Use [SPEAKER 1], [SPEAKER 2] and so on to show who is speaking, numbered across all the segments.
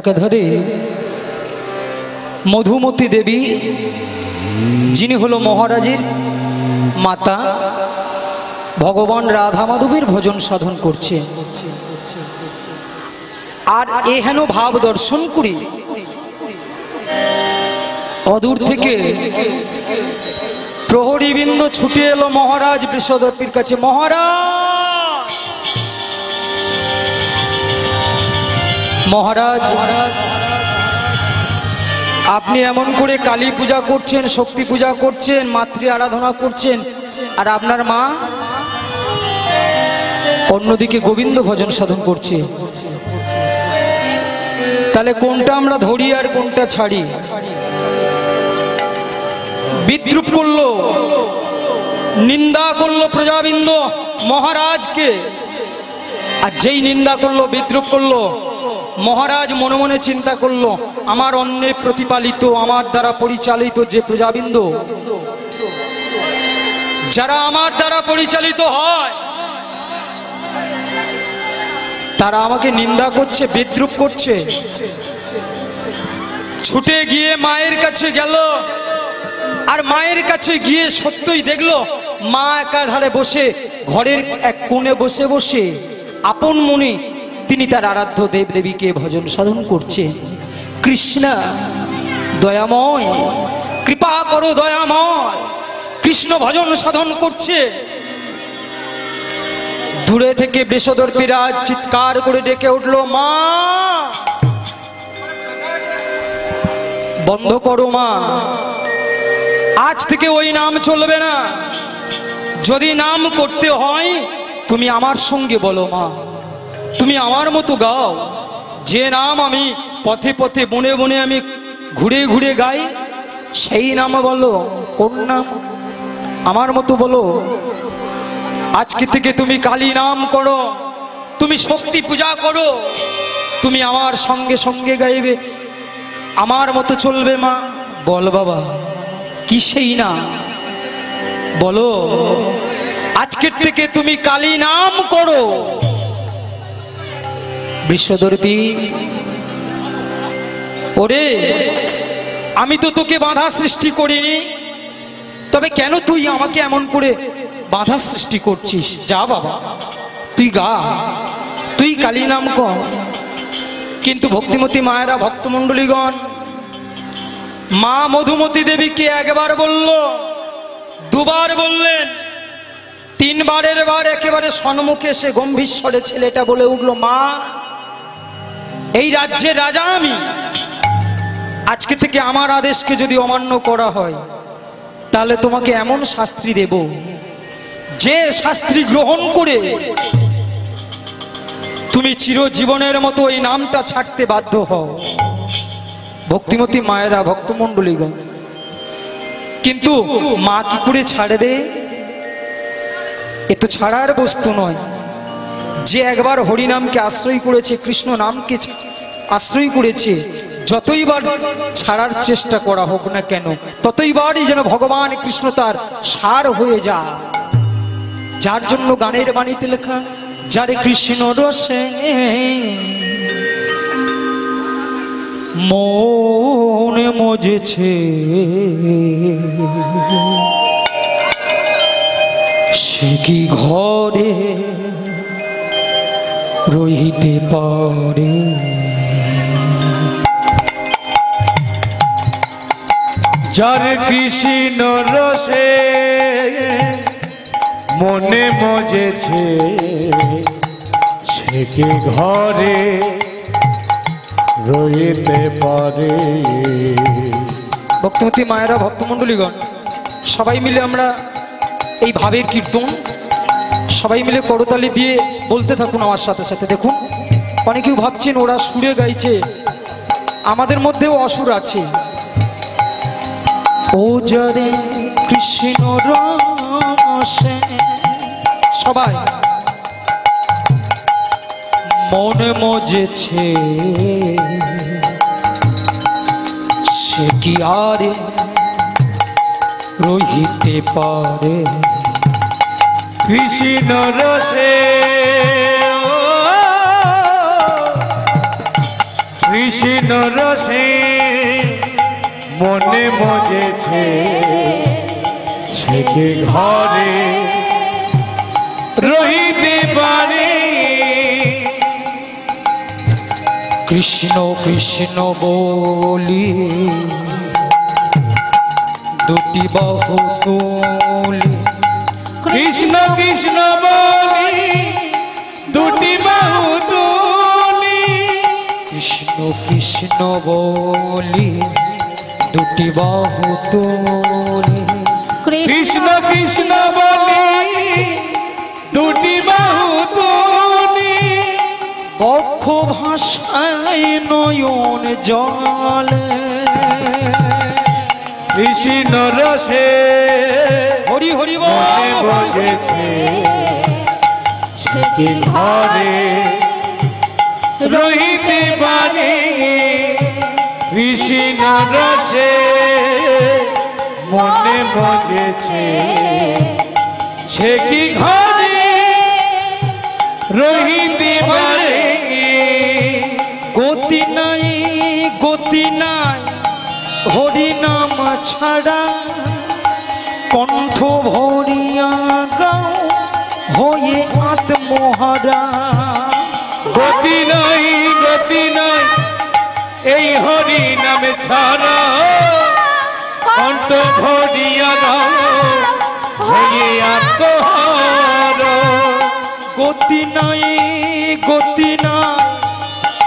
[SPEAKER 1] একাধারে মধুমতি দেবী যিনি হল মহারাজের মাতা ভগবান রাধা মাধবীর ভোজন সাধন করছে আর এহেন ভাব দর্শন করি অদূর থেকে প্রহরীবৃন্দ ছুটে এলো মহারাজ বৃষদর্পীর কাছে মহারাজ মহারাজ আপনি এমন করে কালী পূজা করছেন শক্তি পূজা করছেন মাতৃ আরাধনা করছেন আর আপনার মা অন্যদিকে গোবিন্দ ভজন সাধন করছে তাহলে কোনটা আমরা ধরি আর কোনটা ছাড়ি বিদ্রুপ করল নিন্দা করল প্রজাবিন্দ মহারাজকে আর যেই নিন্দা করলো বিদ্রুপ করলো মহারাজ মনে মনে চিন্তা করলো আমার অন্যে প্রতিপালিত আমার দ্বারা পরিচালিত যে প্রজাবৃন্দ যারা আমার দ্বারা পরিচালিত হয় তারা আমাকে নিন্দা করছে বিদ্রুপ করছে ছুটে গিয়ে মায়ের কাছে গেল আর মায়ের কাছে গিয়ে সত্যই দেখলো মা একাধারে বসে ঘরের এক কোণে বসে বসে আপন মনে তিনি তার আরাধ্য দেবদেবীকে ভজন সাধন করছে কৃষ্ণ দয়াময় কৃপা করো দয়াময় কৃষ্ণ ভজন সাধন করছে দূরে থেকে বৃষদর্পীরাজ চিৎকার করে ডেকে উঠলো মা বন্ধ করো মা আজ থেকে ওই নাম চলবে না যদি নাম করতে হয় তুমি আমার সঙ্গে বলো মা তুমি আমার মতো গাও যে নাম আমি পথে পথে বনে বনে আমি ঘুরে ঘুরে গাই সেই নাম বলো কোন নাম আমার মতো বলো আজকে থেকে তুমি কালী নাম করো তুমি শক্তি পূজা করো তুমি আমার সঙ্গে সঙ্গে গাইবে আমার মতো চলবে মা বল বাবা কি সেই না বলো আজকের থেকে তুমি কালী নাম করো বিশ্বদরতি ওরে আমি তো তোকে বাধা সৃষ্টি করিনি তবে কেন তুই আমাকে এমন করে বাধা সৃষ্টি করছিস যা বাবা তুই গা তুই কালী নাম কর কিন্তু ভক্তিমতী মায়েরা ভক্তমণ্ডলীগণ মা মধুমতি দেবীকে একবার বলল দুবার বললেন তিনবারের বার একেবারে সন্মুখে সে গম্ভীর ছেলেটা বলে উঠল মা এই রাজ্যে রাজা আমি আজকে থেকে আমার আদেশকে যদি অমান্য করা হয় তাহলে তোমাকে এমন শাস্তি দেব যে শাস্তি গ্রহণ করে তুমি চিরজীবনের মতো এই নামটা ছাড়তে বাধ্য হও ভক্তিমতী মায়েরা ভক্তমণ্ডলীগণ কিন্তু মা কি করে ছাড়বে এ তো ছাড়ার বস্তু নয় যে একবার হরিনামকে আশ্রয় করেছে কৃষ্ণ নামকে আশ্রয় করেছে যতইবার ছাড়ার চেষ্টা করা হোক না কেন ততইবারই যেন ভগবান কৃষ্ণ তার সার হয়ে যা যার জন্য গানের বাণীতে লেখা যার কৃষ্ণ রসে মনে মজেছে সে কি ঘরে রইতে পারে যার
[SPEAKER 2] কৃষ্ণ রসে মনে মজেছে
[SPEAKER 1] সে কি ঘরে রইতে পারে ভক্তমতী মায়েরা ভক্তমণ্ডলীগণ সবাই মিলে আমরা এই ভাবের কীর্তন সবাই মিলে করতালি দিয়ে বলতে থাকুন আমার সাথে সাথে দেখুন অনেকেই ভাবছেন ওরা সুরে গাইছে আমাদের মধ্যেও অসুর আছে ও যারে কৃষ্ণ সবাই মনে মজেছে সে কি আরে রহিতে পারে কৃষ্ণ
[SPEAKER 2] রসে কৃষ্ণ রসে মনে মজেছে সেকে ঘরে রহিতে পারে কৃষ্ণ
[SPEAKER 1] কৃষ্ণ বলি দুটি বহু তুলি কৃষ্ণ কৃষ্ণ বলি
[SPEAKER 2] দুটি বাহু তুলি কৃষ্ণ
[SPEAKER 1] কৃষ্ণ বলি দুটি বাহু তুলি
[SPEAKER 2] কৃষ্ণ কৃষ্ণ বলি
[SPEAKER 1] দুটি বাহু তুলি বক্ষ ভাষায় নয়ন জলে কৃষ্ণ রসে হরি হরি বসেছে
[SPEAKER 2] সে ঘরে রহিতে পারে কৃষ্ণ রসে মনে বসেছে সে কি ঘরে
[SPEAKER 1] রহিতে পারে গতি নাই হরি নাম ছাড়া কণ্ঠ ভরিয়া গাও হয়ে আত্মহারা গতি নাই গতি নাই
[SPEAKER 2] এই হরি নাম ছাড়া কণ্ঠ ভরিয়া গাও হয়ে আত্মহারা
[SPEAKER 1] গতি নাই গতি না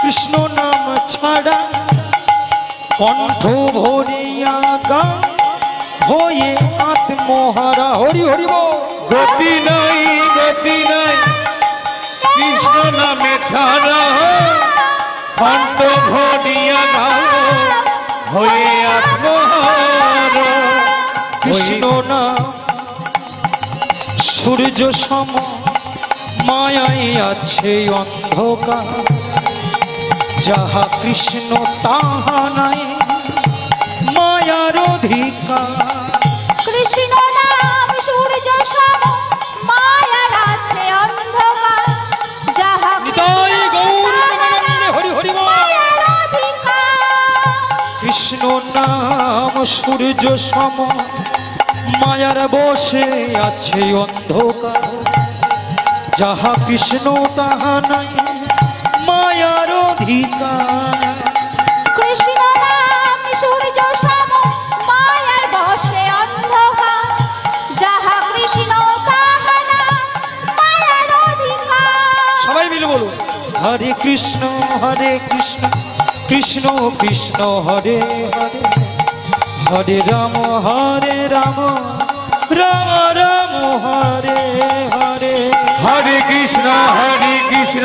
[SPEAKER 1] কৃষ্ণ নাম ছাড়া কণ্ঠ ভরিয়া গা হয়ে আত্মহারা হরি হরি গতি নাই গতি নাই
[SPEAKER 2] কৃষ্ণ নামে ছাড়া কণ্ঠ ভরিয়া গা হয়ে আত্মহারা
[SPEAKER 1] কৃষ্ণ না সূর্য সম মায়াই আছে অন্ধকার যাহা কৃষ্ণ তাহা নাই মায়ার অধিকার কৃষ্ণ নাম সূর্য সম মায়ার আছে
[SPEAKER 2] অন্ধকার যাহা নিতাই গৌর
[SPEAKER 1] হরি হরি কৃষ্ণ নাম সূর্য সম মায়ার বসে আছে অন্ধকার যাহা কৃষ্ণ তাহা নাই কৃষ্ণ কৃষ্ণ তাহা হরে কৃষ্ণ হরে কৃষ্ণ কৃষ্ণ কৃষ্ণ হরে হরে হরে রাম হরে রাম রাম রাম হরে হরে হরে
[SPEAKER 2] কৃষ্ণ হরে কৃষ্ণ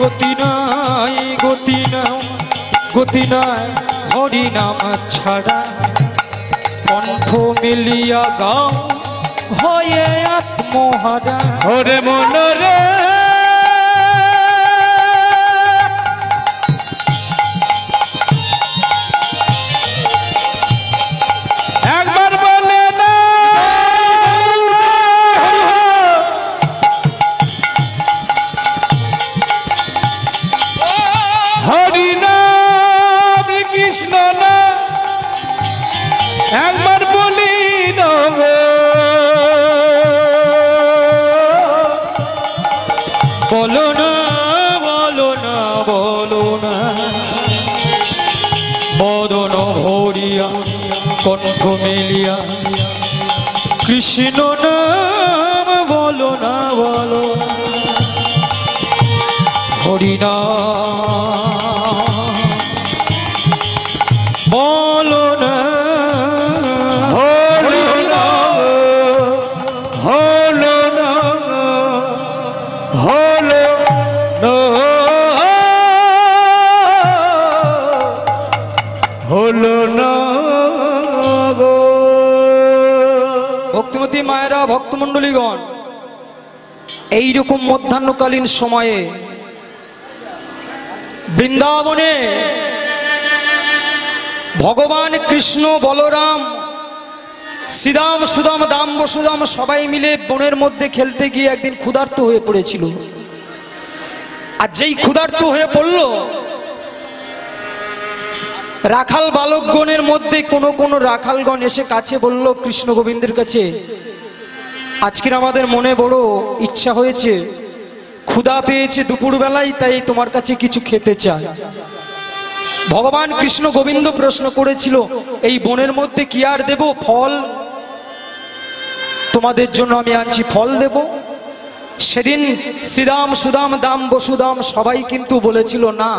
[SPEAKER 1] গতি নাই গতি নাম গতি নাই হরি নাম ছাড়া কণ্ঠ মিলিয়া গাও হয়ে আত্মহারা হরে মনরে কণ্ঠ মেলিয়া কৃষ্ণ নাম বলো না বলো হরিনাম বন্ধুগুলিগণ এইরকম মধ্যাহ্নকালীন সময়ে বৃন্দাবনে ভগবান কৃষ্ণ বলরাম শ্রীদাম সুদাম দাম বসুদাম সবাই মিলে বনের মধ্যে খেলতে গিয়ে একদিন ক্ষুধার্ত হয়ে পড়েছিল আর যেই ক্ষুধার্ত হয়ে পড়ল রাখাল বালকগণের মধ্যে কোনো কোনো রাখালগণ এসে কাছে বলল কৃষ্ণ গোবিন্দের কাছে আজকের আমাদের মনে বড় ইচ্ছা হয়েছে ক্ষুধা পেয়েছে দুপুরবেলায় তাই তোমার কাছে কিছু খেতে চাই ভগবান কৃষ্ণ গোবিন্দ প্রশ্ন করেছিল এই বনের মধ্যে কি আর দেব ফল তোমাদের জন্য আমি আনছি ফল দেব সেদিন শ্রীদাম সুদাম দাম বসুদাম সবাই কিন্তু বলেছিল না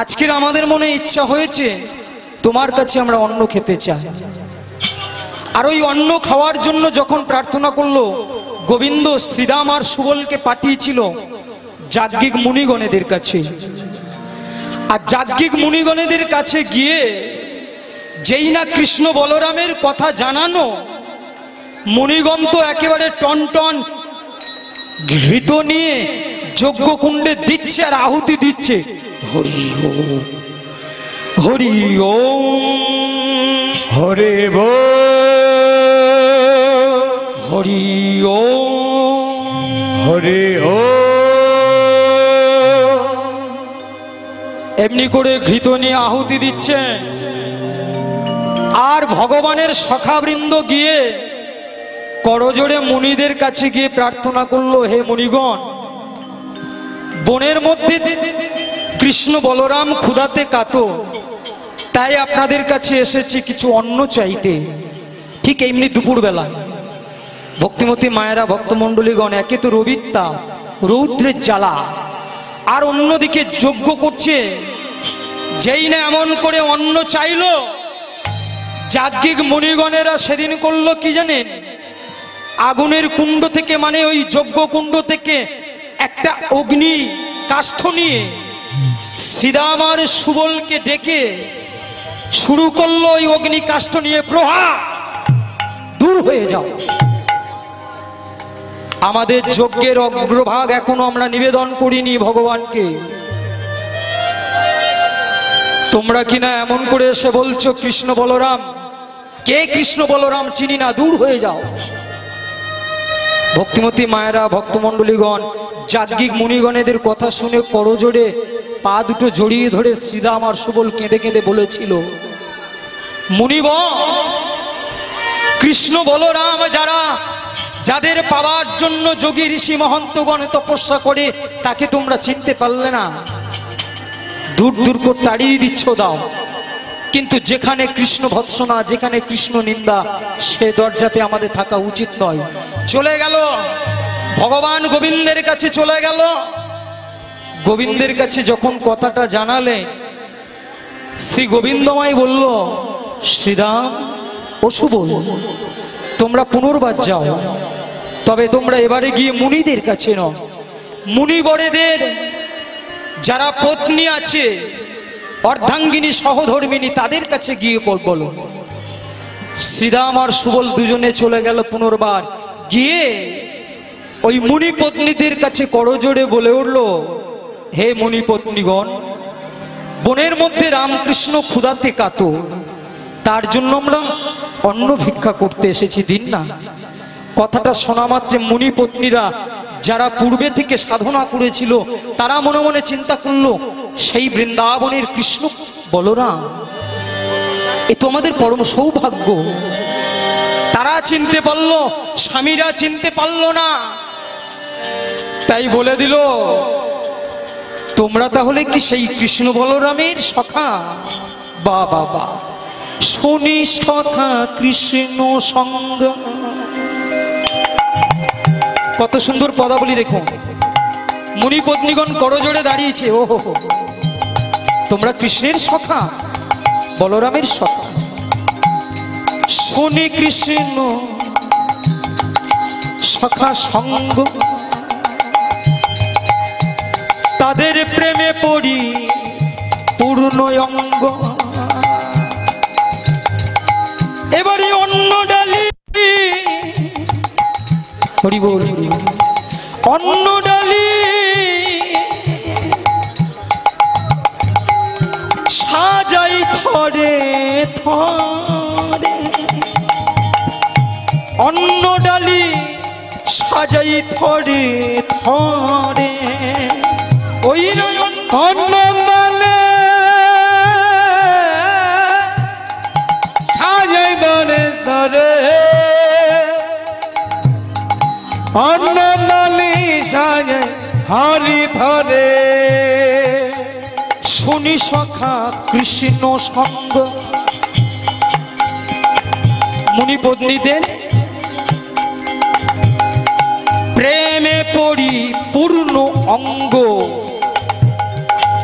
[SPEAKER 1] আজকের আমাদের মনে ইচ্ছা হয়েছে তোমার কাছে আমরা অন্ন খেতে চাই আর ওই অন্ন খাওয়ার জন্য যখন প্রার্থনা করল গোবিন্দ শ্রীরাম আর সুবলকে পাঠিয়েছিল যাজ্ঞিক মুনিগণেদের কাছে আর যাজ্ঞিক মুনিগণেদের কাছে গিয়ে যেই না কৃষ্ণ বলরামের কথা জানানো মুনিগণ তো একেবারে টন টন ঘৃত নিয়ে যজ্ঞ কুণ্ডে দিচ্ছে আর আহুতি দিচ্ছে
[SPEAKER 3] হরি ওম
[SPEAKER 1] হরি ওম হরে বো
[SPEAKER 2] হরি ও হরে
[SPEAKER 1] ও এমনি করে ঘৃত নিয়ে আহুতি দিচ্ছেন আর ভগবানের সখাবৃন্দ গিয়ে করজোড়ে মুনিদের কাছে গিয়ে প্রার্থনা করলো হে মুনিগণ বনের মধ্যে কৃষ্ণ বলরাম ক্ষুদাতে কাতো তাই আপনাদের কাছে এসেছি কিছু অন্ন চাইতে ঠিক এমনি দুপুরবেলা ভক্তিমতী মায়েরা ভক্তমণ্ডলীগণ একে তো রবিত্তা রৌদ্রের জ্বালা আর অন্যদিকে যজ্ঞ করছে যেই না এমন করে অন্ন চাইল যাজ্ঞিক মণিগণেরা সেদিন করল কি জানেন আগুনের কুণ্ড থেকে মানে ওই যজ্ঞ কুণ্ড থেকে একটা অগ্নি কাষ্ঠ নিয়ে সিদামার সুবলকে ডেকে শুরু করলো ওই অগ্নিকাষ্ট নিয়ে প্রহা দূর হয়ে যাও আমাদের যজ্ঞের অগ্রভাগ এখনো আমরা নিবেদন করিনি ভগবানকে তোমরা কিনা এমন করে এসে বলছো কৃষ্ণ বলরাম কে কৃষ্ণ বলরাম চিনি না দূর হয়ে যাও ভক্তিমতী মায়েরা ভক্তমণ্ডলীগণ যাজ্ঞিক মুনিগণেদের কথা শুনে করজোড়ে পা দুটো জড়িয়ে ধরে শ্রীরাম আর সুবল কেঁদে কেঁদে বলেছিল মুনিগণ কৃষ্ণ বলরাম যারা যাদের পাওয়ার জন্য যোগী ঋষি মহন্তগণ তপস্যা করে তাকে তোমরা চিনতে পারলে না দূর দূর করে তাড়িয়ে দিচ্ছ দাও কিন্তু যেখানে কৃষ্ণ ভৎসনা যেখানে কৃষ্ণ নিন্দা সে দরজাতে আমাদের থাকা উচিত নয় চলে গেল ভগবান গোবিন্দের কাছে চলে গেল গোবিন্দের কাছে যখন কথাটা জানালে শ্রী গোবিন্দময় বলল শ্রীরাম অশুভ তোমরা পুনর্বার যাও তবে তোমরা এবারে গিয়ে মুনিদের কাছে ন মুনিবরেদের যারা পত্নী আছে অর্ধাঙ্গিনী সহধর্মিনী তাদের কাছে গিয়ে বলো শ্রীরাম আর সুবল দুজনে চলে গেল পুনর্বার গিয়ে ওই মুনিপত্নীদের কাছে করজোড়ে বলে উঠল হে মুনিপত্নীগণ বনের মধ্যে রামকৃষ্ণ ক্ষুদাতে কাত তার জন্য আমরা অন্ন ভিক্ষা করতে এসেছি দিন না কথাটা শোনা মাত্রে মুনিপত্নীরা যারা পূর্বে থেকে সাধনা করেছিল তারা মনে মনে চিন্তা করলো সেই বৃন্দাবনের কৃষ্ণ বলরাম এ তো আমাদের পরম সৌভাগ্য তারা চিনতে পারল স্বামীরা চিনতে পারলো না তাই বলে দিল তোমরা তাহলে কি সেই কৃষ্ণ বলরামের সখা বা বাবা শুনি সখা কৃষ্ণ সঙ্গ কত সুন্দর পদাবলী দেখুন মুনিপত্নীগণ করজোড়ে দাঁড়িয়েছে ও হো তোমরা কৃষ্ণের সখা বলরামের সখা শোনে কৃষ্ণ সখা সঙ্গ তাদের প্রেমে পড়ি পূর্ণ অঙ্গ এবারে অন্য ডালি হরিবল অন্ন ডালি সাজাই থরে থরে অন্ন ডালি সাজাই থরে থরে ওই অন্ন ডালে
[SPEAKER 2] সাজাই ধরে ধরে অন্নদানি সাজে হরি ধরে শুনি সখা
[SPEAKER 1] কৃষ্ণ সঙ্গ মুনিপত্নীদের প্রেমে পড়ি পূর্ণ অঙ্গ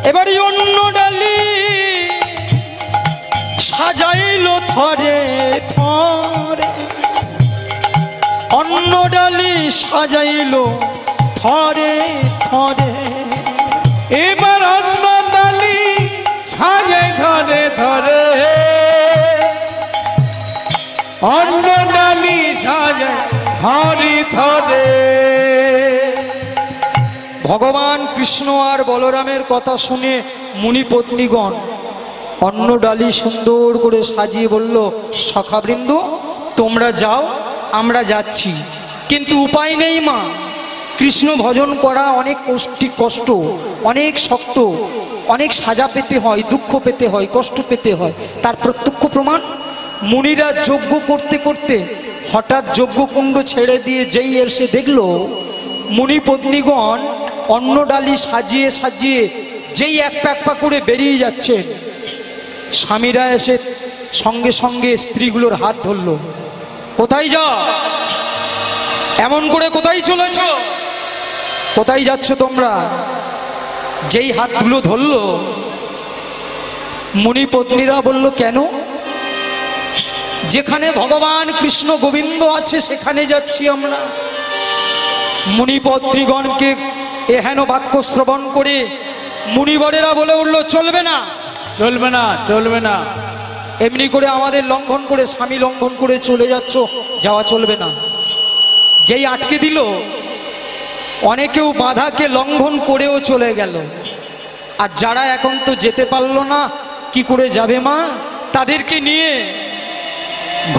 [SPEAKER 1] এবারে অন্য ডালি সাজাইল থরে থর অন্য ডালি সাজাইল
[SPEAKER 2] থরে থরে এবার অন্য ডালি সাজে ধরে ধরে অন্য ডালি সাজাই
[SPEAKER 1] ধরে ধরে ভগবান কৃষ্ণ আর বলরামের কথা শুনে মুনিপত্নীগণ অন্ন ডালি সুন্দর করে সাজিয়ে বলল সখাবৃন্দ তোমরা যাও আমরা যাচ্ছি কিন্তু উপায় নেই মা কৃষ্ণ ভজন করা অনেক কষ্ট অনেক শক্ত অনেক সাজা পেতে হয় দুঃখ পেতে হয় কষ্ট পেতে হয় তার প্রত্যক্ষ প্রমাণ মুনিরা যজ্ঞ করতে করতে হঠাৎ যজ্ঞকুণ্ড ছেড়ে দিয়ে যেই এসে দেখল মুনিপত্নীগণ অন্ন ডালি সাজিয়ে সাজিয়ে যেই এক পা করে বেরিয়ে যাচ্ছেন স্বামীরা এসে সঙ্গে সঙ্গে স্ত্রীগুলোর হাত ধরল কোথায় যা এমন করে কোথায় চলেছ কোথায় যাচ্ছ তোমরা যেই হাতগুলো ধরল মুনি পত্নীরা বলল কেন যেখানে ভগবান কৃষ্ণ গোবিন্দ আছে সেখানে যাচ্ছি আমরা মুনিপত্নীগণকে এহেন বাক্য শ্রবণ করে মুনিবরেরা বলে উঠল চলবে না চলবে না চলবে না এমনি করে আমাদের লঙ্ঘন করে স্বামী লঙ্ঘন করে চলে যাচ্ছ যাওয়া চলবে না যেই আটকে দিল অনেকেও বাধাকে লঙ্ঘন করেও চলে গেল আর যারা এখন তো যেতে পারলো না কি করে যাবে মা তাদেরকে নিয়ে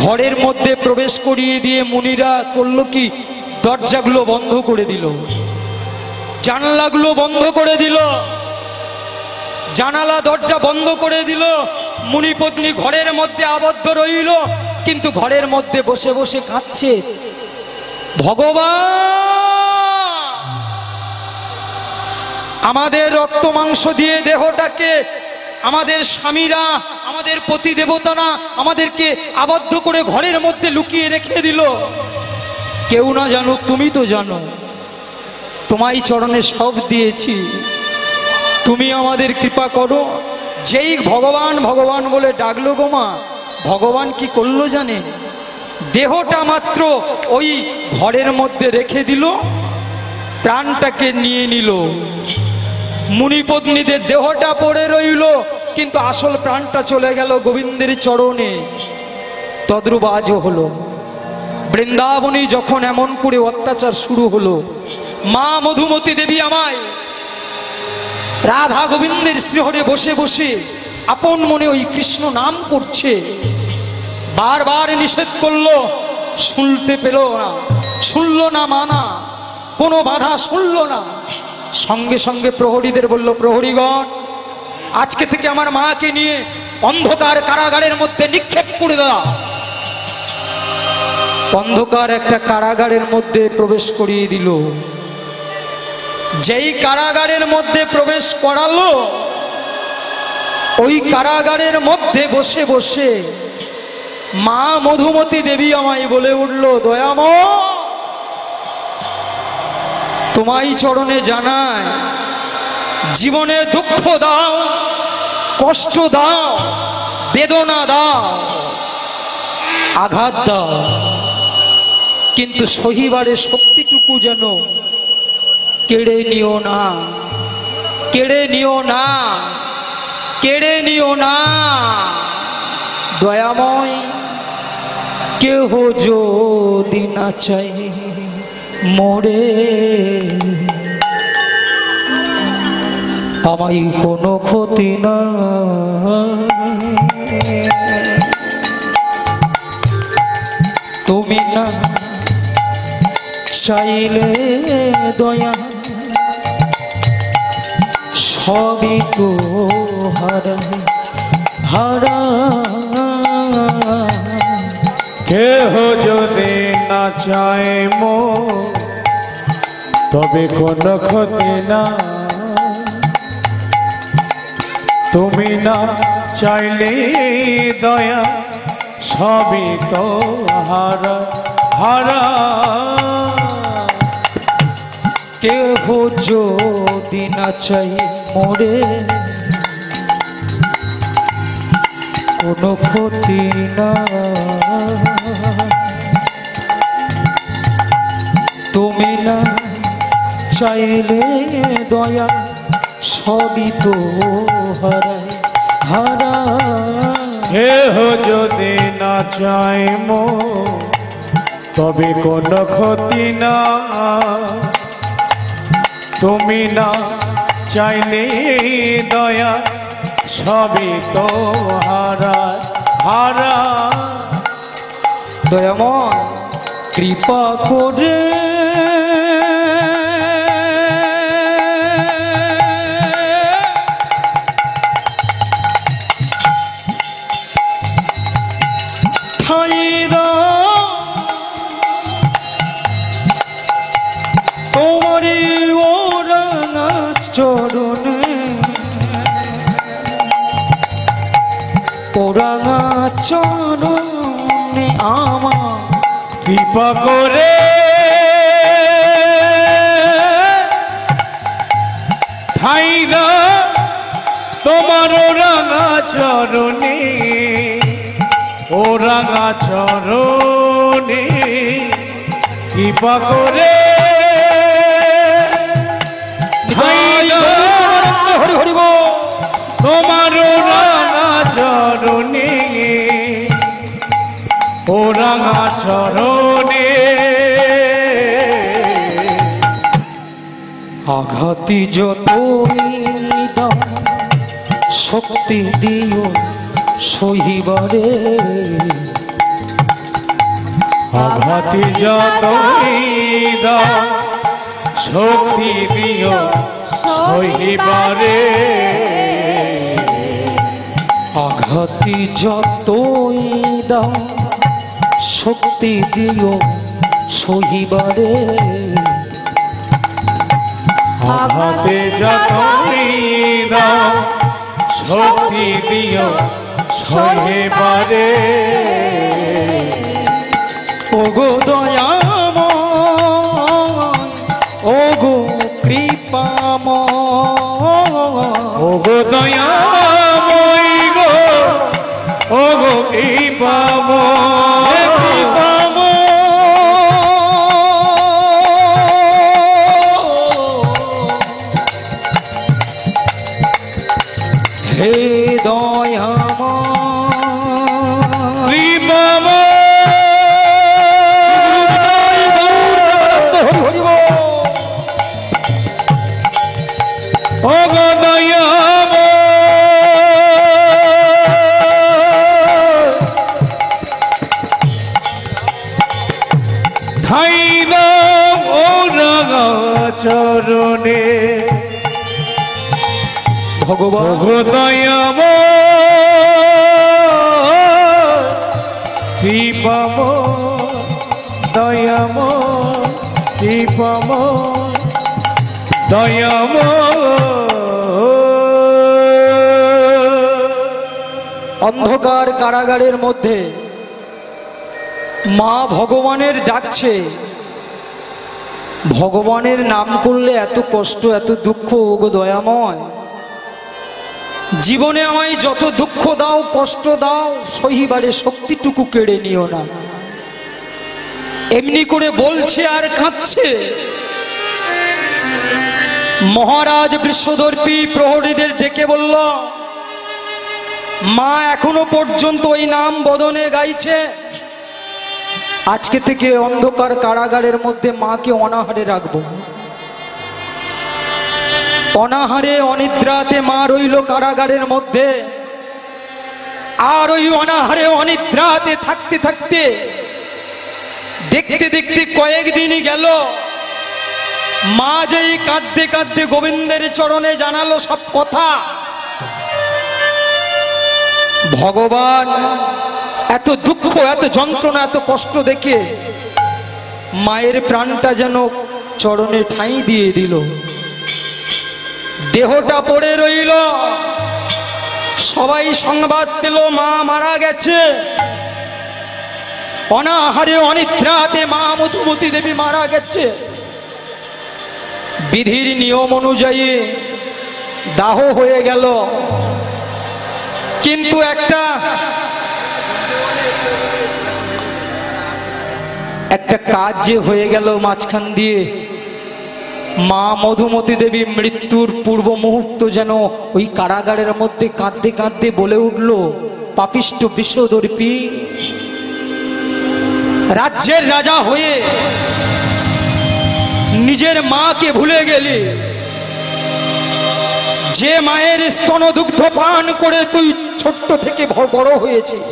[SPEAKER 1] ঘরের মধ্যে প্রবেশ করিয়ে দিয়ে মুনিরা করলো কি দরজাগুলো বন্ধ করে দিল জানলাগুলো বন্ধ করে দিল জানালা দরজা বন্ধ করে দিল মুনিপত্নী ঘরের মধ্যে আবদ্ধ রইল কিন্তু ঘরের মধ্যে বসে বসে কাঁদছে ভগবান আমাদের রক্ত মাংস দিয়ে দেহটাকে আমাদের স্বামীরা আমাদের পতি দেবতারা আমাদেরকে আবদ্ধ করে ঘরের মধ্যে লুকিয়ে রেখে দিল কেউ না জানুক তুমি তো জানো তোমায় চরণে সব দিয়েছি তুমি আমাদের কৃপা করো যেই ভগবান ভগবান বলে ডাকলো গো মা ভগবান কি করলো জানে দেহটা মাত্র ওই ঘরের মধ্যে রেখে দিল প্রাণটাকে নিয়ে নিল মুনিপত্নীদের দেহটা পড়ে রইল কিন্তু আসল প্রাণটা চলে গেল গোবিন্দের চরণে তদ্রুব আজও হলো বৃন্দাবনী যখন এমন করে অত্যাচার শুরু হলো মা মধুমতি দেবী আমায় রাধা গোবিন্দের শ্রীহরে বসে বসে আপন মনে ওই কৃষ্ণ নাম করছে বারবার নিষেধ করল শুনতে পেল না শুনল না মানা কোনো বাধা শুনল না সঙ্গে সঙ্গে প্রহরীদের বলল প্রহরীগণ আজকে থেকে আমার মাকে নিয়ে অন্ধকার কারাগারের মধ্যে নিক্ষেপ করে দেওয়া অন্ধকার একটা কারাগারের মধ্যে প্রবেশ করিয়ে দিল যেই কারাগারের মধ্যে প্রবেশ করালো ওই কারাগারের মধ্যে বসে বসে মা মধুমতী দেবী আমায় বলে উঠল দয়াম তোমাই চরণে জানায় জীবনে দুঃখ দাও কষ্ট দাও বেদনা দাও আঘাত দাও কিন্তু সহিবারে শক্তিটুকু যেন কেড়ে নিও না কেড়ে নিও না কেড়ে নিও না দয়াময় কেহ যদি না চাই মোড়ে আমায় কোনো ক্ষতি না তুমি না চাইলে দয়া সবই তো হারা
[SPEAKER 2] হারা কেহ যদি না চায় মো তবে কোন ক্ষতি না তুমি না চাইলে দয়া সবই তো
[SPEAKER 1] হারা হারা কেহ যদি না চাই মোরে কোনো ক্ষতি না তুমি না চাইলে দয়া সবই তো হারায়
[SPEAKER 2] হারায় হো যদি না চাই মো তবে কোনো ক্ষতি না তুমি না চাইলে দয়া সবে তো হারা হারা দয়াময় কৃপা করে
[SPEAKER 1] চরণে আমা
[SPEAKER 2] কৃপা করে ঠাই তোমার রাঙা চরণে ও রাঙা চরণে কৃপা করে তোমার রাঙা চরণে ওরাঙা চরণে
[SPEAKER 1] আঘাতি যত শক্তি দিও সহিবারে আঘাতি যত শক্তি
[SPEAKER 2] দিও সহিবারে
[SPEAKER 1] আঘাতি যতই দাও শক্তি দিও সহিবারে
[SPEAKER 2] আঘাতে যতইরা শক্তি দিও সহিবারে ওগো দয়াম ওগো কৃপাম ওগো দয়াম ওগো কৃপাম ভগতয়ম দীপম দয়াম দীপম
[SPEAKER 1] দয়ম অন্ধকার কারাগারের মধ্যে মা ভগবানের ডাকছে ভগবানের নাম করলে এত কষ্ট এত দুঃখ গো দয়াময় জীবনে আমায় যত দুঃখ দাও কষ্ট দাও সহিবারে শক্তিটুকু কেড়ে নিও না এমনি করে বলছে আর কাঁদছে মহারাজ বিশ্বদর্পী প্রহরীদের ডেকে বলল মা এখনো পর্যন্ত ওই নাম বদনে গাইছে আজকে থেকে অন্ধকার কারাগারের মধ্যে মাকে অনাহারে রাখবো অনাহারে অনিদ্রাতে মা রইল কারাগারের মধ্যে আর ওই অনাহারে অনিদ্রাতে থাকতে থাকতে দেখতে দেখতে কয়েকদিনই গেল মা যেই কাঁদতে কাঁদতে গোবিন্দের চরণে জানালো সব কথা ভগবান এত দুঃখ এত যন্ত্রণা এত কষ্ট দেখে মায়ের প্রাণটা যেন চরণে ঠাঁই দিয়ে দিল দেহটা পড়ে রইল সবাই সংবাদ পেল মা মারা গেছে অনাহারে অনিদ্রাতে মা মধুমতি দেবী মারা গেছে বিধির নিয়ম অনুযায়ী দাহ হয়ে গেল কিন্তু একটা একটা কাজ যে হয়ে গেল মাঝখান দিয়ে মা মধুমতি দেবী মৃত্যুর পূর্ব মুহূর্ত যেন ওই কারাগারের মধ্যে কাঁদতে কাঁদতে বলে উঠল পাপিষ্ট বিশ্বদর্পী রাজ্যের রাজা হয়ে নিজের মাকে ভুলে গেলি যে মায়ের স্তন দুগ্ধ পান করে তুই ছোট্ট থেকে বড় হয়েছিস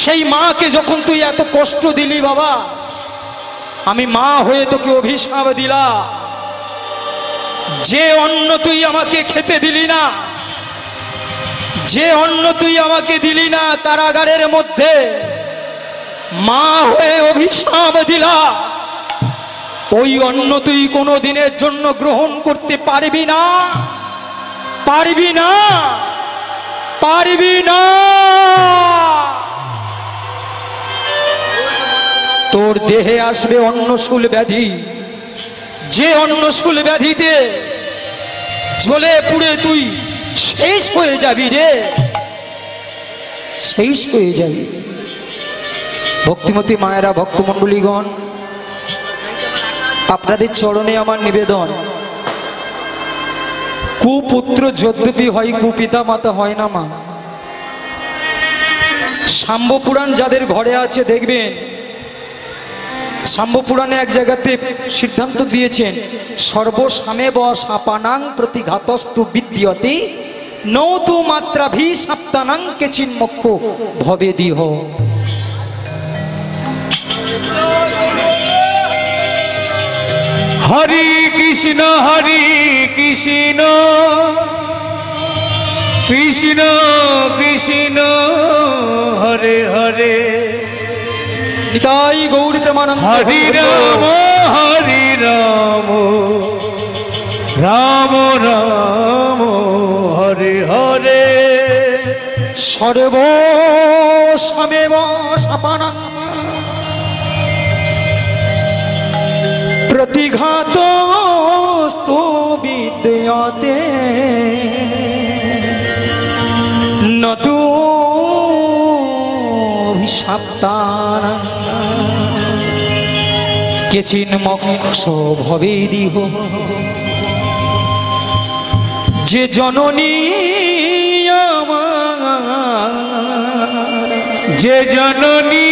[SPEAKER 1] সেই মাকে যখন তুই এত কষ্ট দিলি বাবা আমি মা হয়ে তোকে অভিশাপ দিলা যে অন্ন তুই আমাকে খেতে দিলি না যে অন্ন তুই আমাকে দিলি না কারাগারের মধ্যে মা হয়ে অভিশাপ দিলা ওই অন্ন তুই কোনো দিনের জন্য গ্রহণ করতে পারবি না পারবি না পারবি না তোর দেহে আসবে অন্য অন্নসুল ব্যাধি যে অন্য অন্নসুল ব্যাধিতে ঝোলে পুড়ে তুই শেষ হয়ে যাবি রে শেষ হয়ে যাবি ভক্তিমতী মায়েরা ভক্তমণ্ডলীগণ আপনাদের চরণে আমার নিবেদন কুপুত্র যদ্যপি হয় কুপিতা মাতা হয় না মা সাম্বপুরাণ যাদের ঘরে আছে দেখবেন পুরাণে এক জায়গাতে সিদ্ধান্ত দিয়েছেন সর্বসামে বাপানাং প্রতিঘাতস্তু বিদ্যতে নৌতু মাত্রা ভি সাপ্তানাং কে চিন্মক্ষ ভবে দিহ হরি
[SPEAKER 2] কৃষ্ণ হরি কৃষ্ণ কৃষ্ণ কৃষ্ণ হরে হরে নিতাই গৌর প্রেমানন্দ হরি রাম হরি রাম রাম রাম হরি হরে
[SPEAKER 1] সর্ব সমেব সপানন্দ প্রতিঘাত বিদ্যতে নতু অভিশাপ্তানা কেচিন মক্ষ ভবে দিহ যে জননী
[SPEAKER 2] যে জননী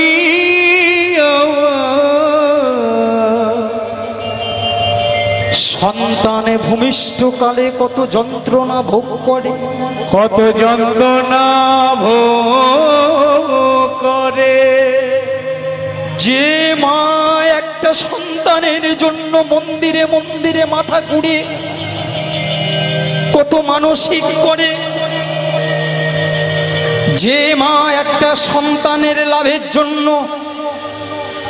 [SPEAKER 1] সন্তানে ভূমিষ্ঠ কালে কত যন্ত্রণা ভোগ করে কত যন্ত্রণা ভোগ করে যে মা সন্তানের জন্য মন্দিরে মন্দিরে মাথা কুড়িয়ে কত মানসিক করে যে মা একটা সন্তানের লাভের জন্য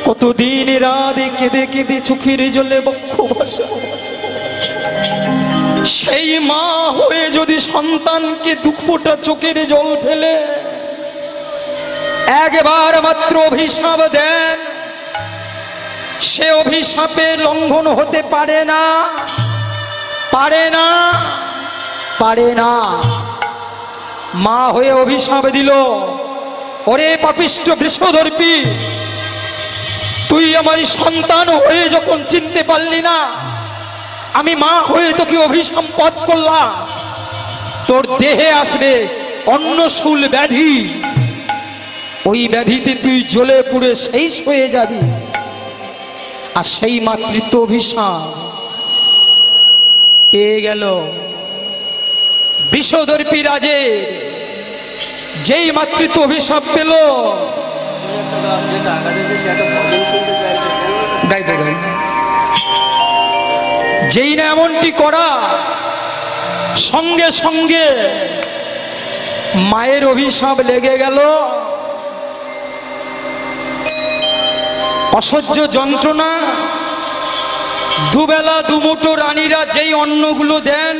[SPEAKER 1] কতদিন রাধে কেঁদে কেঁদে চোখের জলে বক্ষ ভাষা সেই মা হয়ে যদি সন্তানকে দুঃখটা চোখের জল ফেলে একবার মাত্র অভিশাপ দেন সে অভিশাপে লঙ্ঘন হতে পারে না পারে না পারে না মা হয়ে অভিশাপ দিল ওরে পাপিষ্ট বৃষধর্পী তুই আমার সন্তান হয়ে যখন চিনতে পারলি না আমি মা হয়ে তোকে অভিসম্পদ করলাম তোর দেহে আসবে অন্য শুল ব্যাধি ওই ব্যাধিতে তুই জ্বলে পুড়ে শেষ হয়ে যাবি আর সেই মাতৃত্ব অভিশাপ পেয়ে গেল বিশ্বদর্পী রাজে যেই মাতৃত্ব অভিশাপ পেল যেই না এমনটি করা সঙ্গে সঙ্গে মায়ের অভিশাপ লেগে গেল অসহ্য যন্ত্রণা দুবেলা দুমুটো রানীরা যেই অন্নগুলো দেন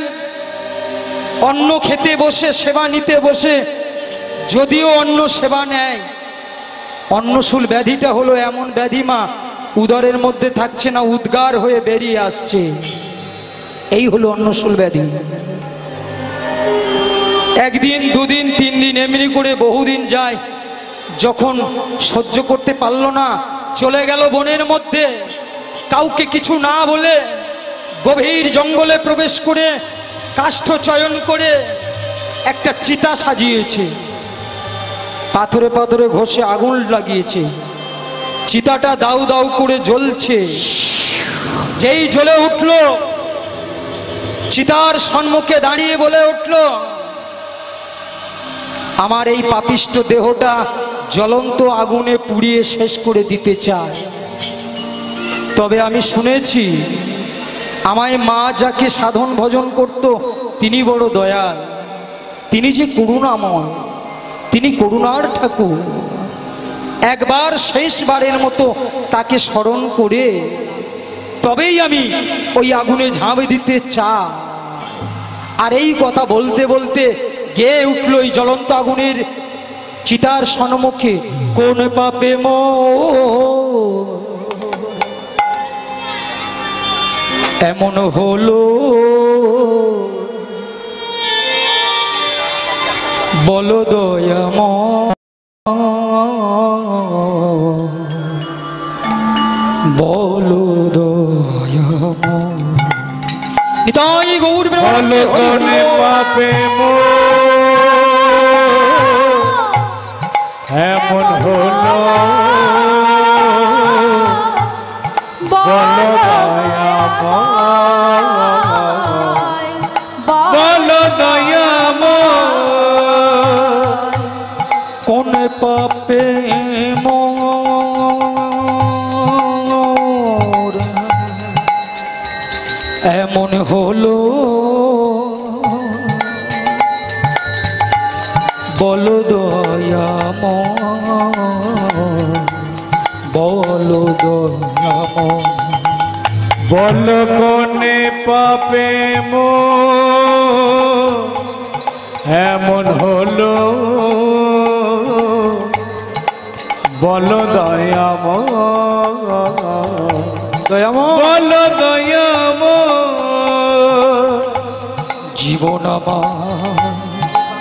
[SPEAKER 1] অন্ন খেতে বসে সেবা নিতে বসে যদিও অন্ন সেবা নেয় অন্নশুল ব্যাধিটা হলো এমন ব্যাধি মা উদরের মধ্যে থাকছে না উদ্গার হয়ে বেরিয়ে আসছে এই হলো অন্নশুল ব্যাধি একদিন দুদিন তিন দিন এমনি করে বহুদিন যায় যখন সহ্য করতে পারল না চলে গেল বনের মধ্যে কাউকে কিছু না বলে গভীর জঙ্গলে প্রবেশ করে কাষ্ঠ চয়ন করে একটা চিতা সাজিয়েছে পাথরে পাথরে ঘষে আগুন লাগিয়েছে চিতাটা দাউ দাউ করে জ্বলছে যেই জ্বলে উঠল চিতার সম্মুখে দাঁড়িয়ে বলে উঠল আমার এই পাপিষ্ট দেহটা জ্বলন্ত আগুনে পুড়িয়ে শেষ করে দিতে চায় তবে আমি শুনেছি আমায় মা যাকে সাধন ভজন করত তিনি বড় দয়াল তিনি যে করুণাময় তিনি করুণার ঠাকুর একবার শেষবারের মতো তাকে স্মরণ করে তবেই আমি ওই আগুনে ঝাঁপ দিতে চা আর এই কথা বলতে বলতে গে উঠল এই জ্বলন্ত আগুনের চিতার সন্মুখে কোন পাপে ম এমন হলো বলো দয়াম বলো
[SPEAKER 2] দয়াম নিতাই গৌর বলো পাপে মো এমন হল বলো দয়া বলো
[SPEAKER 1] কোন পাপে মোর এমন হলো বল
[SPEAKER 2] কোনে পাপে মো এমন হলো
[SPEAKER 1] বল দয়াম দয়াম বল
[SPEAKER 2] দয়াম
[SPEAKER 1] জীবন আমার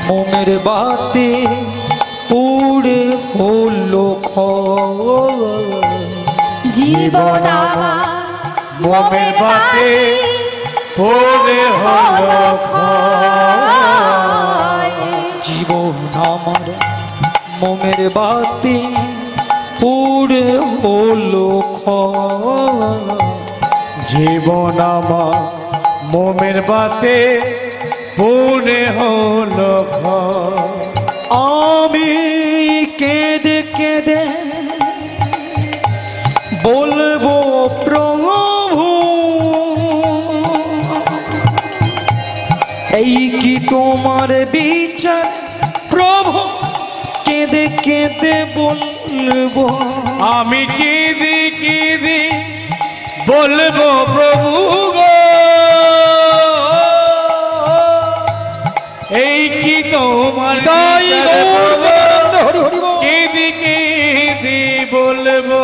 [SPEAKER 1] মোমের বাতে পুড়ে হলো খ
[SPEAKER 2] জীবন মোমের বাতে
[SPEAKER 1] পড়ে হল জীবন আমার মোমের বাতি পুড়ে হলো জীবন আমার
[SPEAKER 2] মোমের বাতে পুড়ে হলো আমি কেঁদে কেঁদে
[SPEAKER 1] এই কি তোমার বিচার প্রভু কেঁদে কেঁদে বলব আমি
[SPEAKER 2] কেঁদে কেঁদে বলবো প্রভু এই কি তোমার কেঁদে কেঁদে বলবো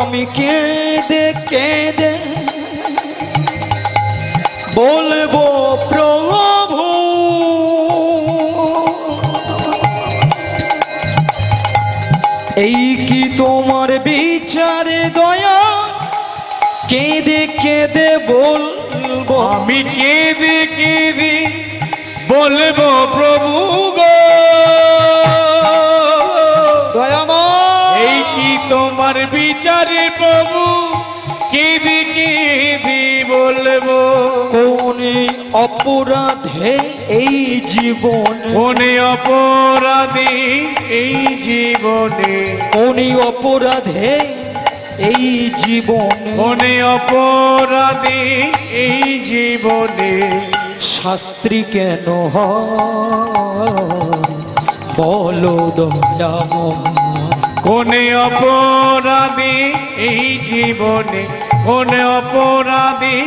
[SPEAKER 2] আমি কেঁদে কেঁদে
[SPEAKER 1] বলবো বিচারে দয়া কেঁদে কেঁদে বলবো
[SPEAKER 2] আমি কেঁদে কেঁদে বলবো প্রভু গো এই কি তোমার বিচারে প্রভু কেঁদে কেঁদে বলবো কোন অপরাধে এই জীবন কোনে অপরাধী এই জীবনে কোনে অপরাধে এই জীবন কোনে অপরাধী এই জীবনে শাস্ত্রী কেন বলো দয়াম কোনে অপরাধী এই জীবনে কোনে অপরাধী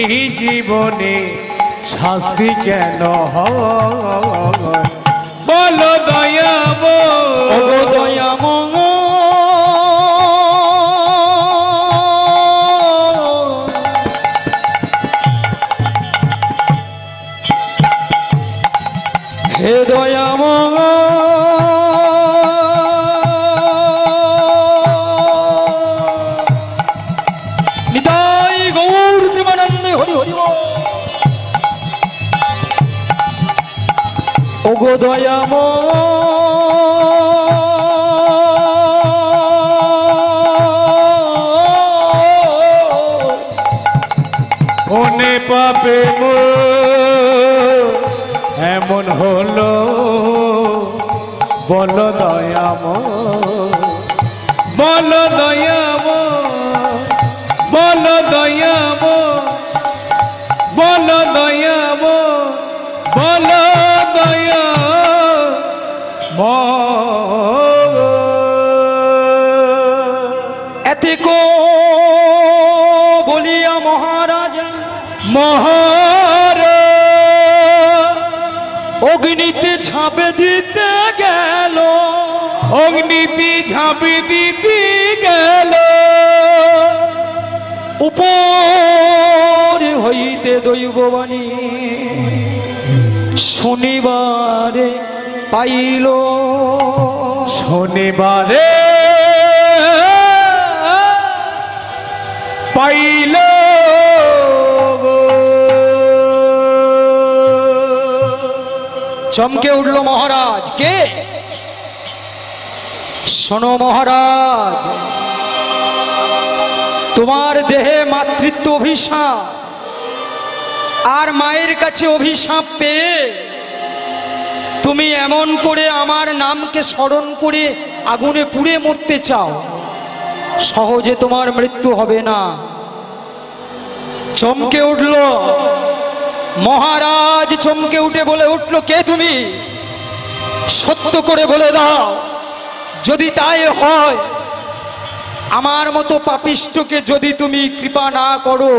[SPEAKER 2] এই জীবনে শাস্তি কেন হয় বলো দয়াব দয়াম দয়াম মনে পাবে এমন হলো বল দয়াম বল দয়াম বল দয়াম ঝাঁপে দিতে গেল অগ্নিতি ঝাঁপে দিতে গেল
[SPEAKER 1] উপর হইতে দৈববাণী শনিবারে পাইল শনিবারে পাইল চমকে উঠল মহারাজ কে শোনো মহারাজ তোমার দেহে মাতৃত্ব অভিশাপ আর মায়ের কাছে অভিশাপ পেয়ে তুমি এমন করে আমার নামকে স্মরণ করে আগুনে পুড়ে মরতে চাও সহজে তোমার মৃত্যু হবে না চমকে উঠল মহারাজ চমকে উঠে বলে উঠল কে তুমি সত্য করে বলে দাও যদি তাই হয় আমার মতো পাপিষ্টকে যদি তুমি কৃপা না করো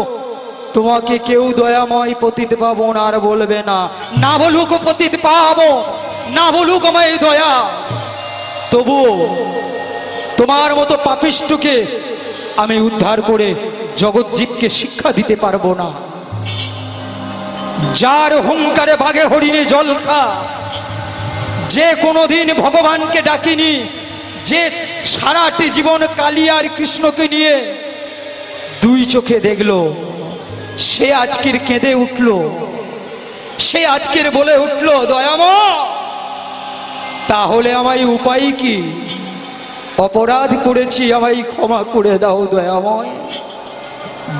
[SPEAKER 1] তোমাকে কেউ দয়াময় পতিত পাবো না আর বলবে না না বলুক পতিত পাবো না বলুক আমায় দয়া তবু তোমার মতো পাপিষ্টকে আমি উদ্ধার করে জগৎজীবকে শিক্ষা দিতে পারবো না যার হুঙ্কারে বাঘে হরিণে জল খা যে কোনোদিন ভগবানকে ডাকিনি যে সারাটি জীবন কালী আর কৃষ্ণকে নিয়ে দুই চোখে দেখল সে আজকের কেঁদে উঠল সে আজকের বলে উঠল দয়াম তাহলে আমায় উপায় কি অপরাধ করেছি আমায় ক্ষমা করে দাও দয়াময়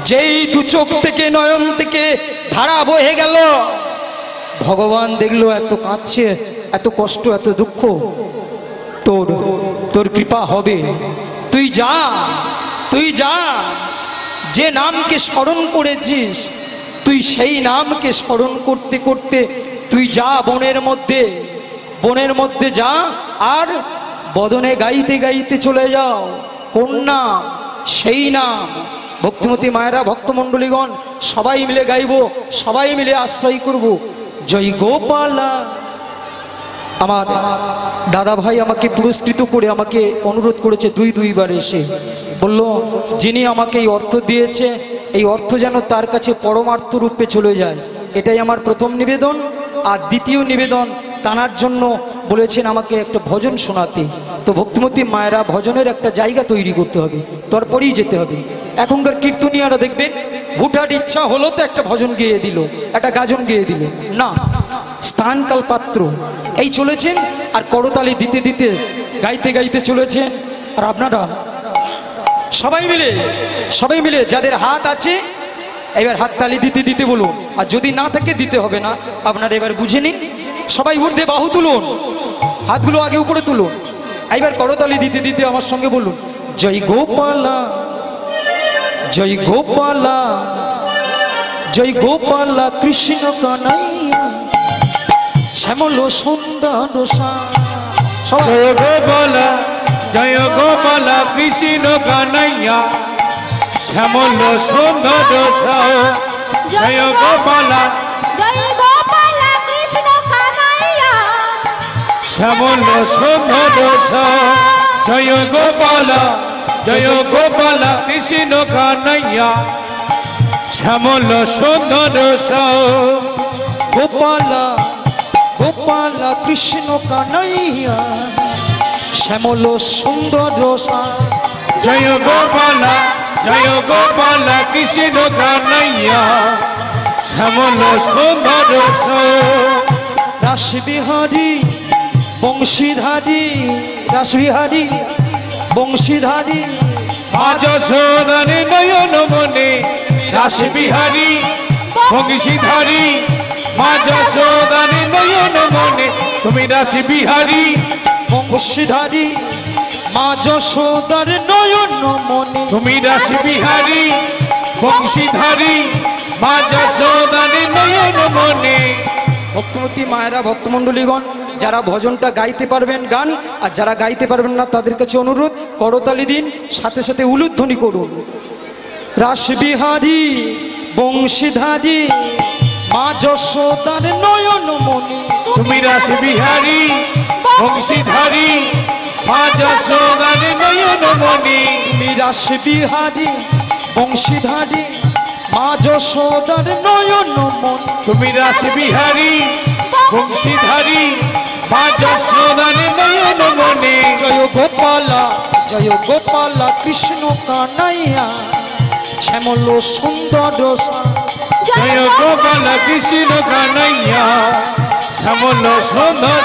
[SPEAKER 1] যেই দু চোখ থেকে নয়ন থেকে ধারা বহে গেল ভগবান দেখলো এত কাঁদছে এত কষ্ট এত দুঃখ তোর তোর কৃপা হবে তুই যা তুই যা যে নামকে স্মরণ করেছিস তুই সেই নামকে স্মরণ করতে করতে তুই যা বনের মধ্যে বনের মধ্যে যা আর বদনে গাইতে গাইতে চলে যাও কন্যা সেই নাম ভক্তিমতী মায়েরা ভক্তমণ্ডলীগণ সবাই মিলে গাইব সবাই মিলে আশ্রয় করব জয় গোপালা আমার দাদা ভাই আমাকে পুরস্কৃত করে আমাকে অনুরোধ করেছে দুই দুইবার এসে বলল যিনি আমাকে এই অর্থ দিয়েছে এই অর্থ যেন তার কাছে পরমার্থ রূপে চলে যায় এটাই আমার প্রথম নিবেদন আর দ্বিতীয় নিবেদন তানার জন্য বলেছেন আমাকে একটা ভজন শোনাতে তো ভক্তিমতী মায়েরা ভজনের একটা জায়গা তৈরি করতে হবে তারপরেই যেতে হবে এখনকার কীর্তনিয়ারা দেখবেন ভোটার ইচ্ছা হলো তো একটা ভজন গেয়ে দিল একটা গাজন গেয়ে দিল না স্থান পাত্র এই চলেছেন আর করতালি দিতে দিতে গাইতে গাইতে চলেছেন আর আপনারা সবাই মিলে সবাই মিলে যাদের হাত আছে এবার হাততালি দিতে দিতে বলুন আর যদি না থাকে দিতে হবে না আপনারা এবার বুঝে নিন সবাই উর্ধে বাহু তুলুন হাতগুলো আগে উপরে তুলুন এইবার করতালি দিতে দিতে আমার সঙ্গে বলুন জয় গোপালা জয় গোপালা জয় গোপালা কৃষ্ণ কানাইয়া শ্যামল সুন্দর
[SPEAKER 2] জয় গোপালা জয় গোপালা কৃষ্ণ কানাইয়া শ্যামল সুন্দর জয় গোপালা জয় শ্যামল সন্ধ্যা দশা জয় গোপালা জয় গোপালা কৃষ্ণ কানাইয়া শ্যামল সন্ধ্যা দশা
[SPEAKER 1] গোপালা গোপালা কৃষ্ণ কানাইয়া শ্যামল সুন্দর রসা জয়
[SPEAKER 2] গোপালা জয় গোপালা কৃষ্ণ কানাইয়া শ্যামল
[SPEAKER 1] সুন্দর রস রাসবিহারী বংশীধারী দাসবিহারী বংশীধারী আজ
[SPEAKER 2] সোনারে নয়ন মনে দাসবিহারী বংশীধারী মাজ সোনারে নয়ন মনে তুমি রাসবিহারী
[SPEAKER 1] বংশীধারী মা যশোদার নয়ন মনে তুমি রাসবিহারী বংশীধারী মা যশোদার নয়ন মনে ভক্তমূর্তি মায়েরা ভক্তমণ্ডলীগণ যারা ভজনটা গাইতে পারবেন গান আর যারা গাইতে পারবেন না তাদের কাছে অনুরোধ করতালি দিন সাথে সাথে উলুধ্বনি করুন রাসবিহারী বংশীধারী মা যশোদার নয়ন মনি তুমি রাসবিহারী বংশীধারী মা নয়ন মনি তুমি
[SPEAKER 2] রাসবিহারী বংশীধারী মা নয়ন মনি তুমি রাসবিহারী বংশীধারী ভাজ সোনার
[SPEAKER 1] নয়ন মনে জয় গোপালা জয় গোপালা কৃষ্ণ কানাইয়া শ্যামল সুন্দর জয় গোপালা
[SPEAKER 2] কৃষ্ণ কানাইয়া শ্যামল সুন্দর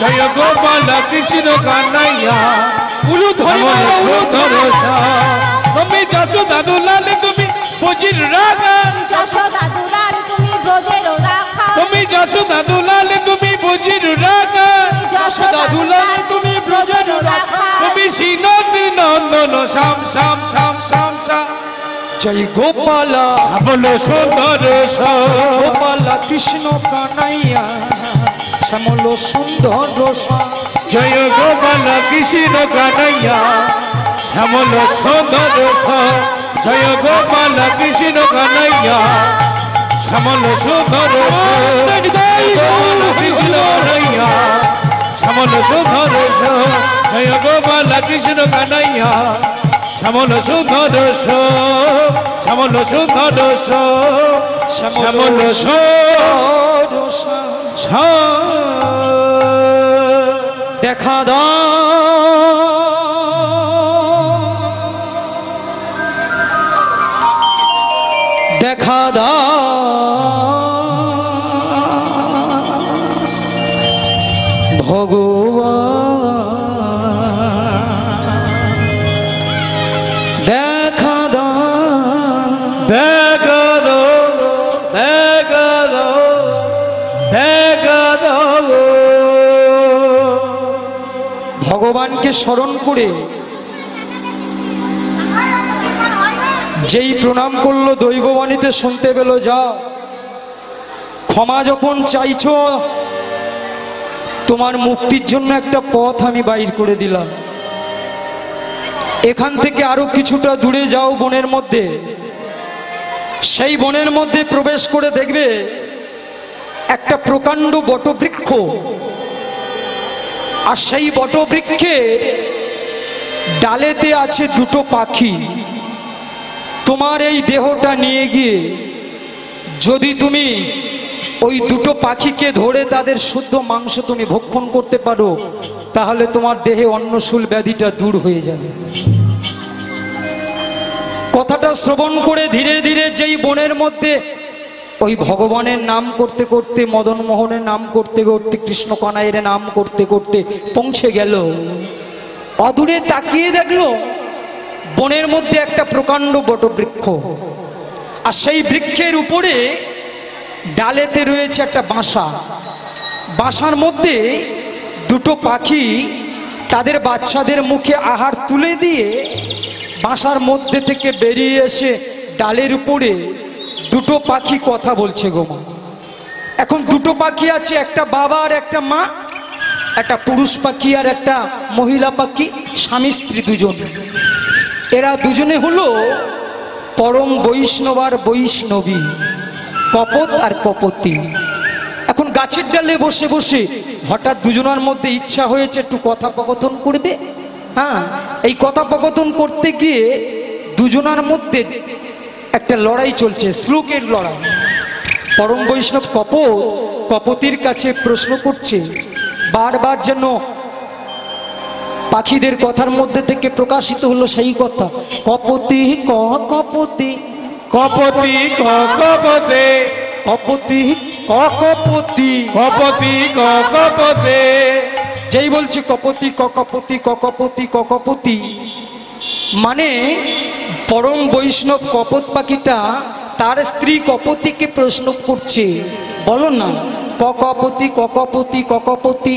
[SPEAKER 2] জয় গোপালা কৃষ্ণ কানাইয়া উলু ধরি উলু ধরো তুমি যাচো দাদু লালে তুমি বজির রাগা যাচো দাদু
[SPEAKER 1] লাল তুমি ব্রজের রাখা
[SPEAKER 2] তুমি যাচো দাদু লালে তুমি ব্রজের রাখা যশোদা দুলার তুমি ব্রজের রাখা তুমি শ্রীনন্দী নন্দন শ্যাম শ্যাম শ্যাম শ্যাম শ্যাম জয় গোপালা বলো সুন্দর গোপালা কৃষ্ণ কানাইয়া শ্যামল সুন্দর জয় গোপালা কৃষ্ণ কানাইয়া শ্যামল সুন্দর জয় গোপালা কৃষ্ণ কানাইয়া সমল সুধর কৃষ্ণ রইয়া সমল সুধর জয় গোপাল কৃষ্ণ কানাইয়া শ্যামল সুধর শ্যামল সুধর শ্যামল দেখা দাও
[SPEAKER 1] আল্লাহকে স্মরণ করে যেই প্রণাম করলো দৈববাণীতে শুনতে পেল যা ক্ষমা যখন চাইছ তোমার মুক্তির জন্য একটা পথ আমি বাইর করে দিলাম এখান থেকে আরো কিছুটা দূরে যাও বনের মধ্যে সেই বনের মধ্যে প্রবেশ করে দেখবে একটা প্রকাণ্ড বটবৃক্ষ আর সেই বটবৃক্ষের ডালেতে আছে দুটো পাখি তোমার এই দেহটা নিয়ে গিয়ে যদি তুমি ওই দুটো পাখিকে ধরে তাদের শুদ্ধ মাংস তুমি ভক্ষণ করতে পারো তাহলে তোমার দেহে অন্নশূল ব্যাধিটা দূর হয়ে যাবে কথাটা শ্রবণ করে ধীরে ধীরে যেই বনের মধ্যে ওই ভগবানের নাম করতে করতে মদন মোহনের নাম করতে করতে কৃষ্ণ কনাইয়ের নাম করতে করতে পৌঁছে গেল অদূরে তাকিয়ে দেখল বনের মধ্যে একটা প্রকাণ্ড বটবৃক্ষ আর সেই বৃক্ষের উপরে ডালেতে রয়েছে একটা বাসা বাসার মধ্যে দুটো পাখি তাদের বাচ্চাদের মুখে আহার তুলে দিয়ে বাসার মধ্যে থেকে বেরিয়ে এসে ডালের উপরে দুটো পাখি কথা বলছে গো মা এখন দুটো পাখি আছে একটা বাবা আর একটা মা একটা পুরুষ পাখি আর একটা মহিলা পাখি স্বামী স্ত্রী দুজন এরা দুজনে হলো পরম বৈষ্ণব আর বৈষ্ণবী কপত আর কপতি এখন গাছের ডালে বসে বসে হঠাৎ দুজনের মধ্যে ইচ্ছা হয়েছে একটু কথাপকথন করবে হ্যাঁ এই কথাপকথন করতে গিয়ে দুজনার মধ্যে একটা লড়াই চলছে শ্লোকের লড়াই পরম বৈষ্ণব কপ কপতির কাছে প্রশ্ন করছে বারবার যেন পাখিদের কথার মধ্যে থেকে প্রকাশিত হলো সেই কথা কপতি ক কপতি কপতি ক কপতে কপতি ক কপতি কপতি ক কপতে যেই বলছে কপতি ক কপতি ক কপতি ক কপতি মানে পরম বৈষ্ণব কপত পাখিটা তার স্ত্রী কপতিকে প্রশ্ন করছে বলো না ককপতি ককপতি ককপতি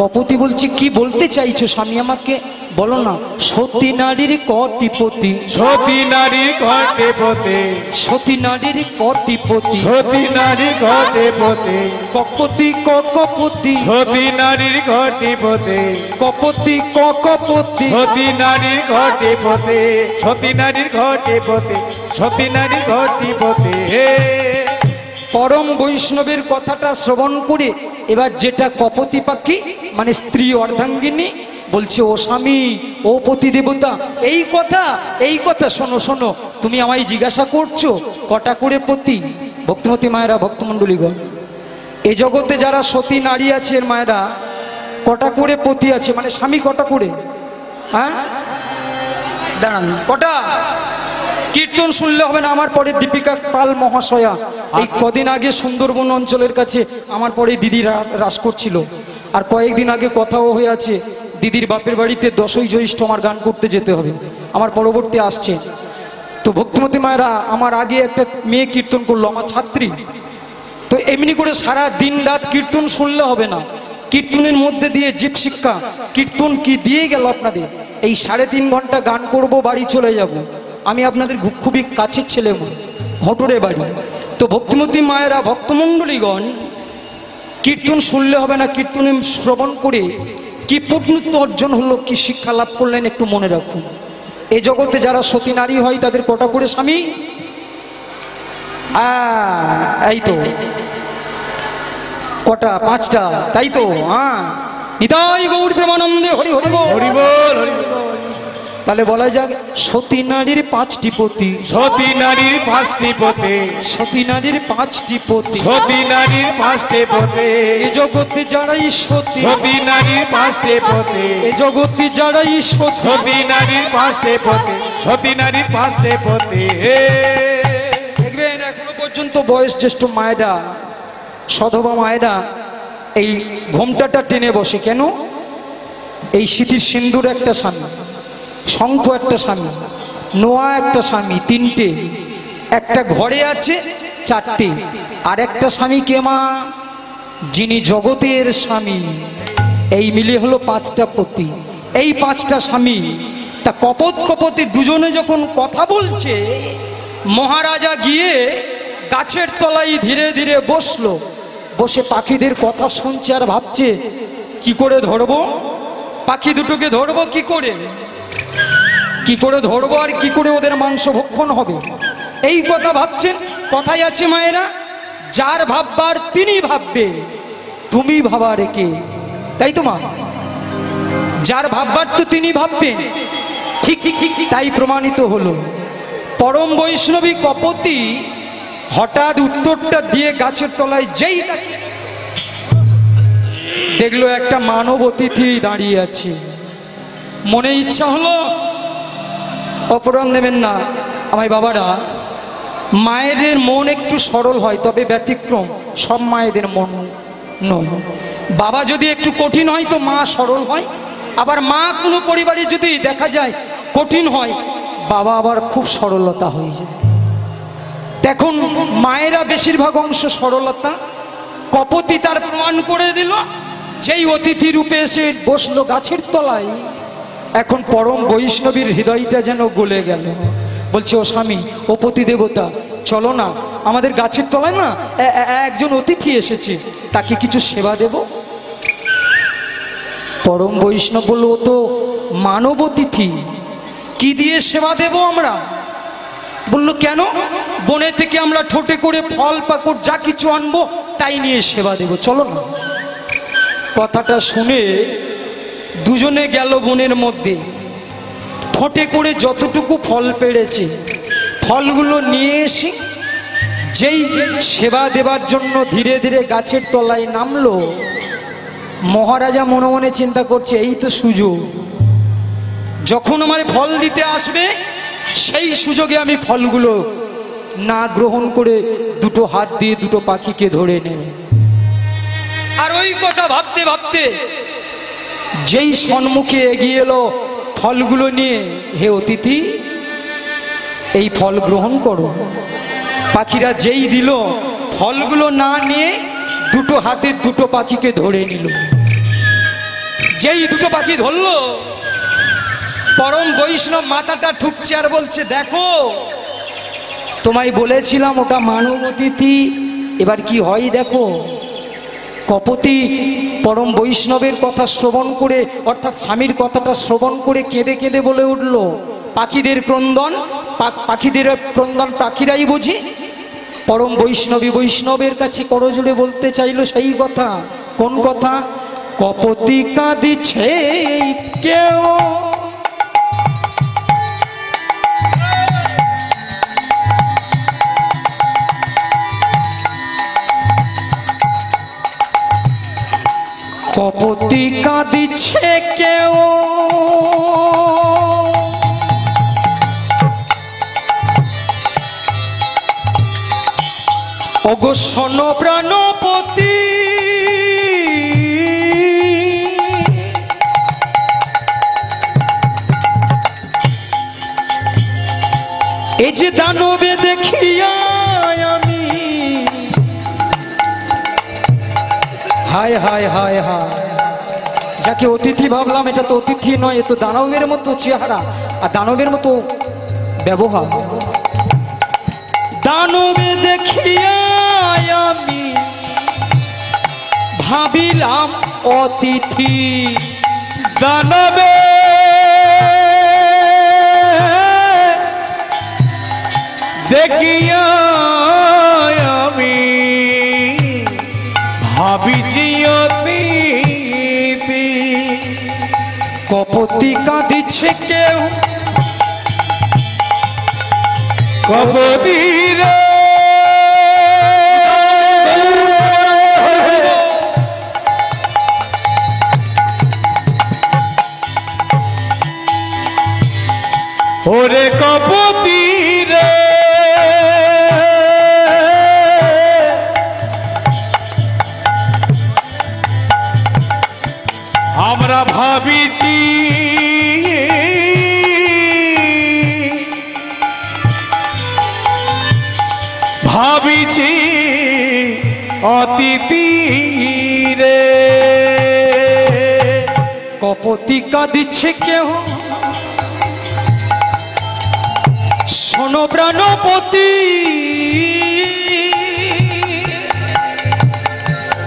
[SPEAKER 1] কপতি বলছে কি বলতে চাইছো স্বামী আমাকে বলো না সতী নারীর কটিপতি সতী নারী কটিপতি সতী নারীর কটিপতি সতী নারী কটিপতি কপতি কপতি সতী
[SPEAKER 2] নারীর কটিপতি কপতি কপতি সতী নারীর
[SPEAKER 1] কটিপতি সতী নারীর কটিপতি সতী নারীর কটিপতি হে পরম বৈষ্ণবের কথাটা শ্রবণ করে এবার যেটা কপতি পাখি মানে স্ত্রী অর্ধাঙ্গিনী বলছে ও স্বামী ও দেবতা এই কথা এই কথা শোনো শোনো তুমি আমায় জিজ্ঞাসা করছো কটা করে পতি ভক্তমতী মায়েরা ভক্তমণ্ডলীগণ এ জগতে যারা সতী নারী আছে এর মায়েরা কটা করে পতি আছে মানে স্বামী কটা করে হ্যাঁ দাঁড়ান কটা কীর্তন শুনলে হবে না আমার পরে দীপিকা পাল মহাশয়া এই কদিন আগে সুন্দরবন অঞ্চলের কাছে আমার পরে দিদি রাস করছিল আর কয়েকদিন আগে কথাও হয়ে আছে দিদির বাপের বাড়িতে দশই জ্যৈষ্ঠ আমার গান করতে যেতে হবে আমার পরবর্তী আসছে তো ভক্তিমতী মায়েরা আমার আগে একটা মেয়ে কীর্তন করলো আমার ছাত্রী তো এমনি করে সারা দিন রাত কীর্তন শুনলে হবে না কীর্তনের মধ্যে দিয়ে জীব শিক্ষা কীর্তন কি দিয়ে গেল আপনাদের এই সাড়ে তিন ঘন্টা গান করব বাড়ি চলে যাবো আমি আপনাদের খুবই কাছের ছেলে হটরে বাড়ি তো ভক্তিমতী মায়েরা ভক্তমণ্ডলীগণ কীর্তন শুনলে হবে না কীর্তনে শ্রবণ করে কি পূর্ণত্ব অর্জন হলো কি শিক্ষা লাভ করলেন একটু মনে রাখুন এ জগতে যারা সতী নারী হয় তাদের কটা করে স্বামী এই তো কটা পাঁচটা তাই তো হ্যাঁ নিতাই গৌর প্রেমানন্দে হরি হরিব হরি হরি বল তাহলে বলা যাক সতী নারীর পাঁচটি পতি সতী নারীর পাঁচটি পতে সতী নারীর পাঁচটি পতি সতী নারীর পাঁচটি পতে এ জগতে যারাই সতী সতী নারীর পাঁচটি পতে এ জগতে যারাই সতী সতী নারীর পাঁচটি পতে সতী নারীর পাঁচটি পতে দেখবেন এখনো পর্যন্ত বয়স জ্যেষ্ঠ মায়েরা সধবা মায়েরা এই ঘোমটাটা টেনে বসে কেন এই স্মৃতির সিন্দুর একটা সামনে শঙ্খ একটা স্বামী নোয়া একটা স্বামী তিনটে একটা ঘরে আছে চারটে আর একটা স্বামী কে মা যিনি জগতের স্বামী এই মিলে হলো পাঁচটা পতি এই পাঁচটা স্বামী তা কপত কপতে দুজনে যখন কথা বলছে মহারাজা গিয়ে গাছের তলায় ধীরে ধীরে বসলো বসে পাখিদের কথা শুনছে আর ভাবছে কি করে ধরবো পাখি দুটোকে ধরবো কি করে কি করে ধরবো আর কি করে ওদের মাংস ভক্ষণ হবে এই কথা ভাবছেন কথাই আছে মায়েরা যার ভাববার তিনি ভাববে তুমি ভাবার রেখে তাই তো মা যার ভাববার তো তিনি ভাববেন ঠিক তাই প্রমাণিত হলো পরম বৈষ্ণবী কপতি হঠাৎ উত্তরটা দিয়ে গাছের তলায় যেই দেখলো একটা মানব অতিথি দাঁড়িয়ে আছে মনে ইচ্ছা হলো অপরাধ নেবেন না আমার বাবারা মায়েদের মন একটু সরল হয় তবে ব্যতিক্রম সব মায়েদের মন নয় বাবা যদি একটু কঠিন হয় তো মা সরল হয় আবার মা কোনো পরিবারে যদি দেখা যায় কঠিন হয় বাবা আবার খুব সরলতা হয়ে যায় এখন মায়েরা বেশিরভাগ অংশ সরলতা কপতি তার প্রমাণ করে দিল যেই অতিথি রূপে এসে বসলো গাছের তলায় এখন পরম বৈষ্ণবীর হৃদয়টা যেন গলে গেল বলছে ও স্বামী ও দেবতা চলো না আমাদের গাছের তলায় না একজন অতিথি এসেছে তাকে কিছু সেবা দেব পরম বৈষ্ণব বলল ও তো মানব অতিথি কি দিয়ে সেবা দেব আমরা বলল কেন বনে থেকে আমরা ঠোঁটে করে ফল পাকড় যা কিছু আনবো তাই নিয়ে সেবা দেব চলো না কথাটা শুনে দুজনে গেল বনের মধ্যে ঠোঁটে করে যতটুকু ফল পেড়েছে ফলগুলো নিয়ে এসে যেই সেবা দেবার জন্য ধীরে ধীরে গাছের তলায় নামলো মহারাজা মনে মনে চিন্তা করছে এই তো সুযোগ যখন আমার ফল দিতে আসবে সেই সুযোগে আমি ফলগুলো না গ্রহণ করে দুটো হাত দিয়ে দুটো পাখিকে ধরে নেব আর ওই কথা ভাবতে ভাবতে যেই সন্মুখে এগিয়ে এলো ফলগুলো নিয়ে হে অতিথি এই ফল গ্রহণ করো পাখিরা যেই দিল ফলগুলো না নিয়ে দুটো হাতে দুটো পাখিকে ধরে নিল যেই দুটো পাখি ধরল পরম বৈষ্ণব মাথাটা ঠুকছে আর বলছে দেখো তোমায় বলেছিলাম ওটা মানব অতিথি এবার কি হয় দেখো কপতি পরম বৈষ্ণবের কথা শ্রবণ করে অর্থাৎ স্বামীর কথাটা শ্রবণ করে কেঁদে কেঁদে বলে উঠল পাখিদের ক্রন্দন পাখিদের ক্রন্দন পাখিরাই বুঝি পরম বৈষ্ণবী বৈষ্ণবের কাছে করজুড়ে বলতে চাইল সেই কথা কোন কথা কপতি কাঁদিছে কেউ কপতি কাঁদিছে কেউ ওগো শোনো প্রাণপতি এই যে দানবে দেখিয়া আমি হায় হায় হায় হায় যাকে অতিথি ভাবলাম এটা তো অতিথি নয় এ তো দানবের মতো চেহারা আর দানবের মতো ব্যবহার দানবে দেখিয়া আমি ভাবিলাম
[SPEAKER 2] অতিথি দানবে দেখিয়া কপতি কাঁদিছে কেউ কবদি রে ওরে কপতি কথা ভাবিছি ভাবিছি অতিথি রে
[SPEAKER 1] কপতি কাঁদিছে কেহ শোনো প্রাণপতি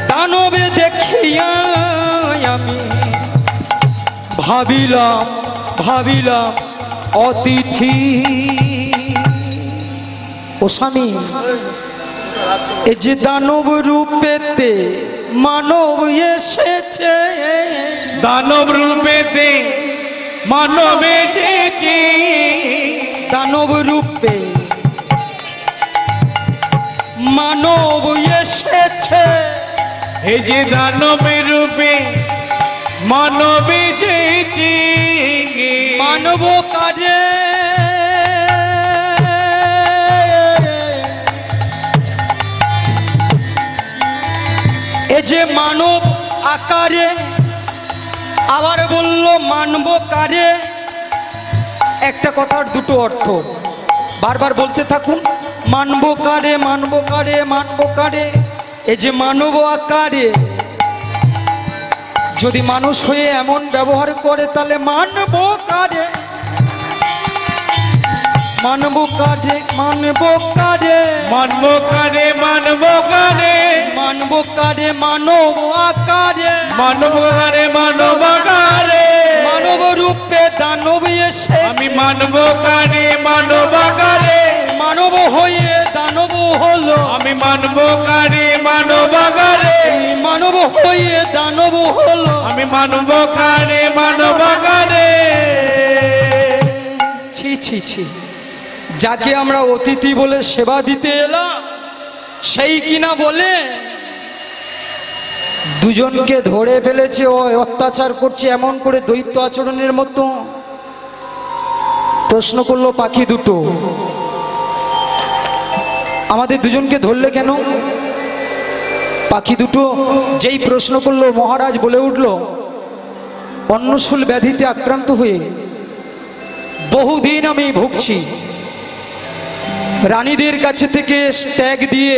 [SPEAKER 1] দানবে দেখিয়া আমি ভাবিলাম ভাবিলাম অতিথি ও স্বামী এ যে দানব রূপেতে মানব এসেছে দানব রূপেতে মানব এসেছে দানব রূপে মানব এসেছে এ যে দানব রূপে
[SPEAKER 2] মানব মানব কাজে
[SPEAKER 1] এ যে মানব আকারে আবার বলল মানব কারে একটা কথার দুটো অর্থ বারবার বলতে থাকুন মানব কারে মানব কারে মানব কারে এ যে মানব আকারে যদি মানুষ হয়ে এমন ব্যবহার করে তাহলে মানব কারে মানব কারে মানব কারে মানব কারে
[SPEAKER 2] মানব কারে মানব কারে মানব আকারে মানব কারে মানব কারে মানব রূপে দানব এসে আমি মানব কারে মানব কারে মানব হয়ে দানব হলো আমি মানব কারি মানব গারে মানব হয়ে দানব হলো
[SPEAKER 1] আমি মানব কারি মানব গারে ছি ছি ছি যাকে আমরা অতিথি বলে সেবা দিতে এলাম সেই কিনা বলে দুজনকে ধরে ফেলেছে ও অত্যাচার করছে এমন করে দৈত্য আচরণের মতো প্রশ্ন করলো পাখি দুটো আমাদের দুজনকে ধরলে কেন পাখি দুটো যেই প্রশ্ন করলো মহারাজ বলে উঠল অন্নসুল ব্যাধিতে আক্রান্ত হয়ে বহুদিন আমি ভুগছি রানীদের কাছে থেকে ত্যাগ দিয়ে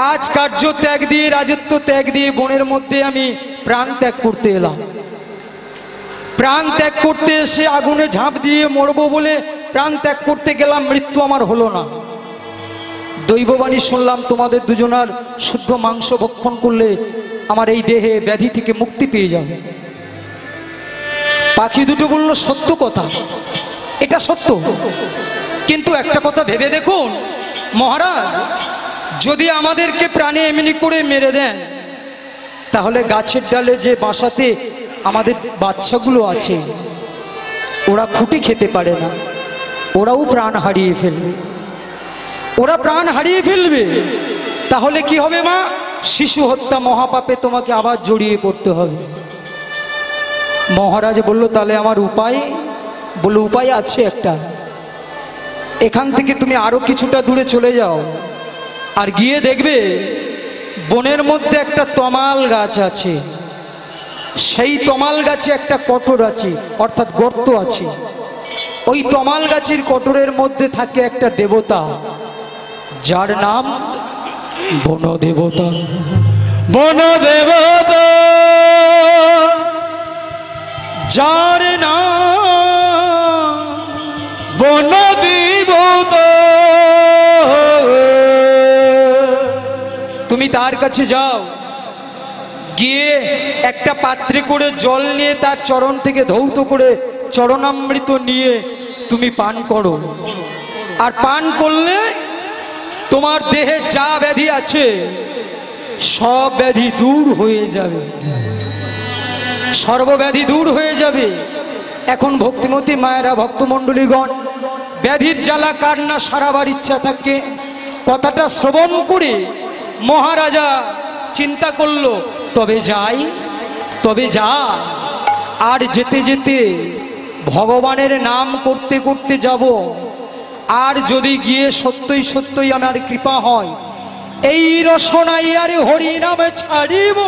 [SPEAKER 1] রাজকার্য ত্যাগ দিয়ে রাজত্ব ত্যাগ দিয়ে বনের মধ্যে আমি প্রাণ ত্যাগ করতে এলাম প্রাণ ত্যাগ করতে এসে আগুনে ঝাঁপ দিয়ে মরবো বলে প্রাণ ত্যাগ করতে গেলাম মৃত্যু আমার হলো না দৈববাণী শুনলাম তোমাদের দুজনার শুদ্ধ মাংস ভক্ষণ করলে আমার এই দেহে ব্যাধি থেকে মুক্তি পেয়ে যাবে পাখি দুটো বলল সত্য কথা এটা সত্য কিন্তু একটা কথা ভেবে দেখুন মহারাজ যদি আমাদেরকে প্রাণে এমনি করে মেরে দেন তাহলে গাছের ডালে যে বাসাতে আমাদের বাচ্চাগুলো আছে ওরা খুঁটি খেতে পারে না ওরাও প্রাণ হারিয়ে ফেলবে ওরা প্রাণ হারিয়ে ফেলবে তাহলে কি হবে মা শিশু হত্যা মহাপাপে তোমাকে আবার জড়িয়ে পড়তে হবে মহারাজ বলল তাহলে আমার উপায় বলল উপায় আছে একটা এখান থেকে তুমি আরও কিছুটা দূরে চলে যাও আর গিয়ে দেখবে বনের মধ্যে একটা তমাল গাছ আছে সেই তমাল গাছে একটা কটর আছে অর্থাৎ গর্ত আছে ওই তমাল গাছের কটরের মধ্যে থাকে একটা দেবতা যার নাম বনদেবতা দেবতা
[SPEAKER 2] যার নাম
[SPEAKER 1] বনদেবতা তুমি তার কাছে যাও গিয়ে একটা পাত্রে করে জল নিয়ে তার চরণ থেকে ধৌত করে চরণামৃত নিয়ে তুমি পান করো আর পান করলে তোমার দেহে যা ব্যাধি আছে সব ব্যাধি দূর হয়ে যাবে সর্বব্যাধি দূর হয়ে যাবে এখন ভক্তিমতী মায়েরা ভক্তমণ্ডলীগণ ব্যাধির জ্বালা কান্না সারাবার ইচ্ছা থাকে কথাটা শ্রবণ করে মহারাজা চিন্তা করল তবে যাই তবে যা আর যেতে যেতে ভগবানের নাম করতে করতে যাব আর যদি গিয়ে সত্যই সত্যই আমার কৃপা হয় এই রসনাই আর হরি নাম ছাড়িব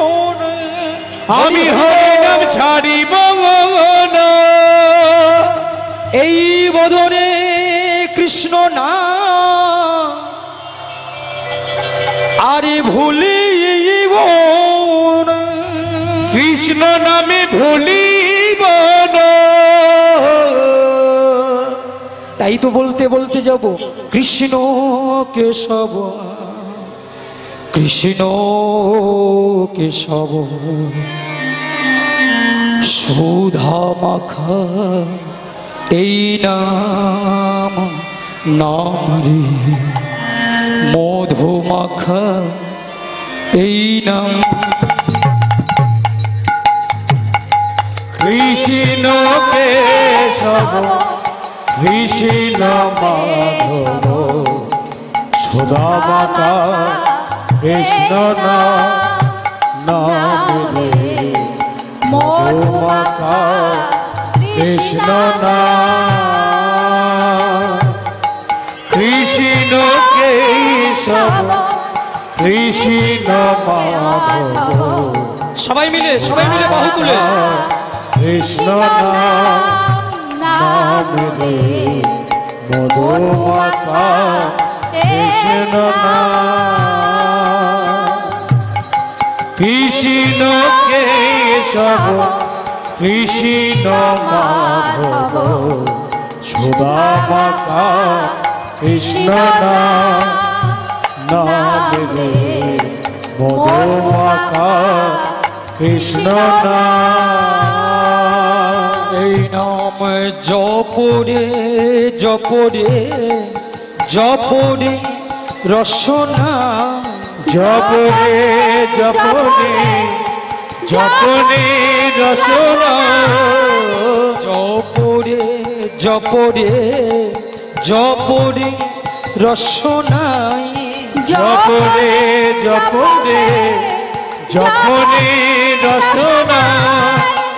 [SPEAKER 2] আমি হরি নাম ছাড়িব এই
[SPEAKER 1] বদনে কৃষ্ণ না আরে ভুলি কৃষ্ণ নামে ভুলিব না তো বলতে বলতে যাব কৃষ্ণ কেশব কৃষ্ণ কেশব সুধা মাখা এই নাম নাম রে মধু মাখা এই নাম
[SPEAKER 2] কৃষ্ণ কেশব কৃষ্ণ মাধব সদা মাতা কৃষ্ণ নামে মধুমাতা কৃষ্ণ না কৃষ্ণ কেশব কৃষ্ণ মাধব সবাই মিলে সবাই মিলে বাহু তুলে কৃষ্ণ নাম মধুরে মধুর মাথা কৃষ্ণ কৃষ্ণ কেশব কৃষ্ণ মাধব সুধা মাতা কৃষ্ণ নামে মধু মাতা কৃষ্ণ
[SPEAKER 1] নাম এই নাম জপরে জপরে জপরে রসনা জপরে জপরে জপরে রসনা জপরে জপরে জপরে রসনাই জপরে
[SPEAKER 2] জপরে জপরে রসনা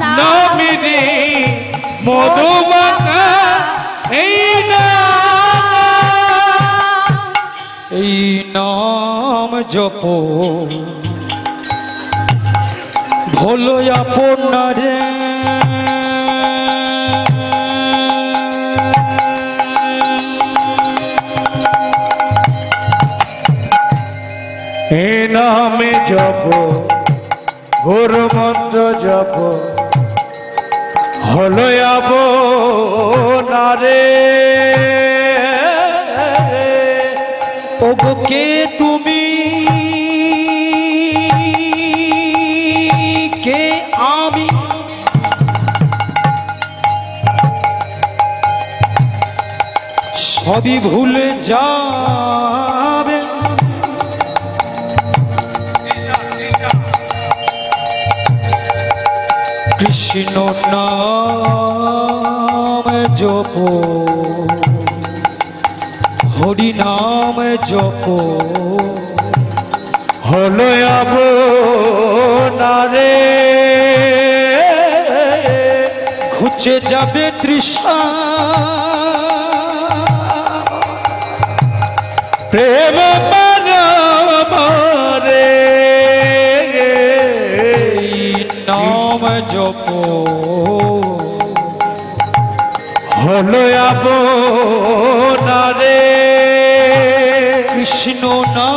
[SPEAKER 2] নমিরে মধুমাখা এই
[SPEAKER 1] এই নাম জপ ভোলো আপনারে
[SPEAKER 2] এ নামে জপ ঘোর মন্ত্র জপ হলো যাব না রে ওকে তুমি
[SPEAKER 1] কে আমি সবই ভুলে যা কৃষ্ণ নাম জপ হরি নাম জপ
[SPEAKER 2] হলো আব নারে ঘুচে যাবে তৃষ্ণা প্রেম পরম জপ হলো আবো নারে কৃষ্ণ না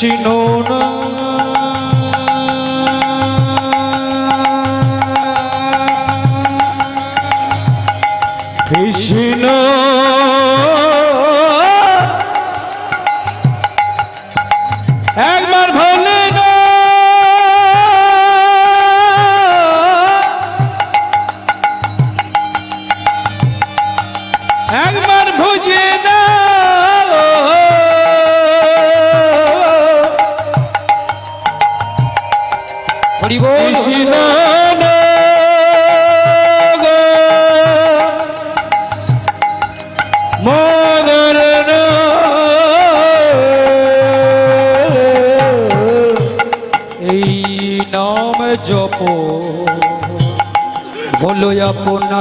[SPEAKER 2] Vishnu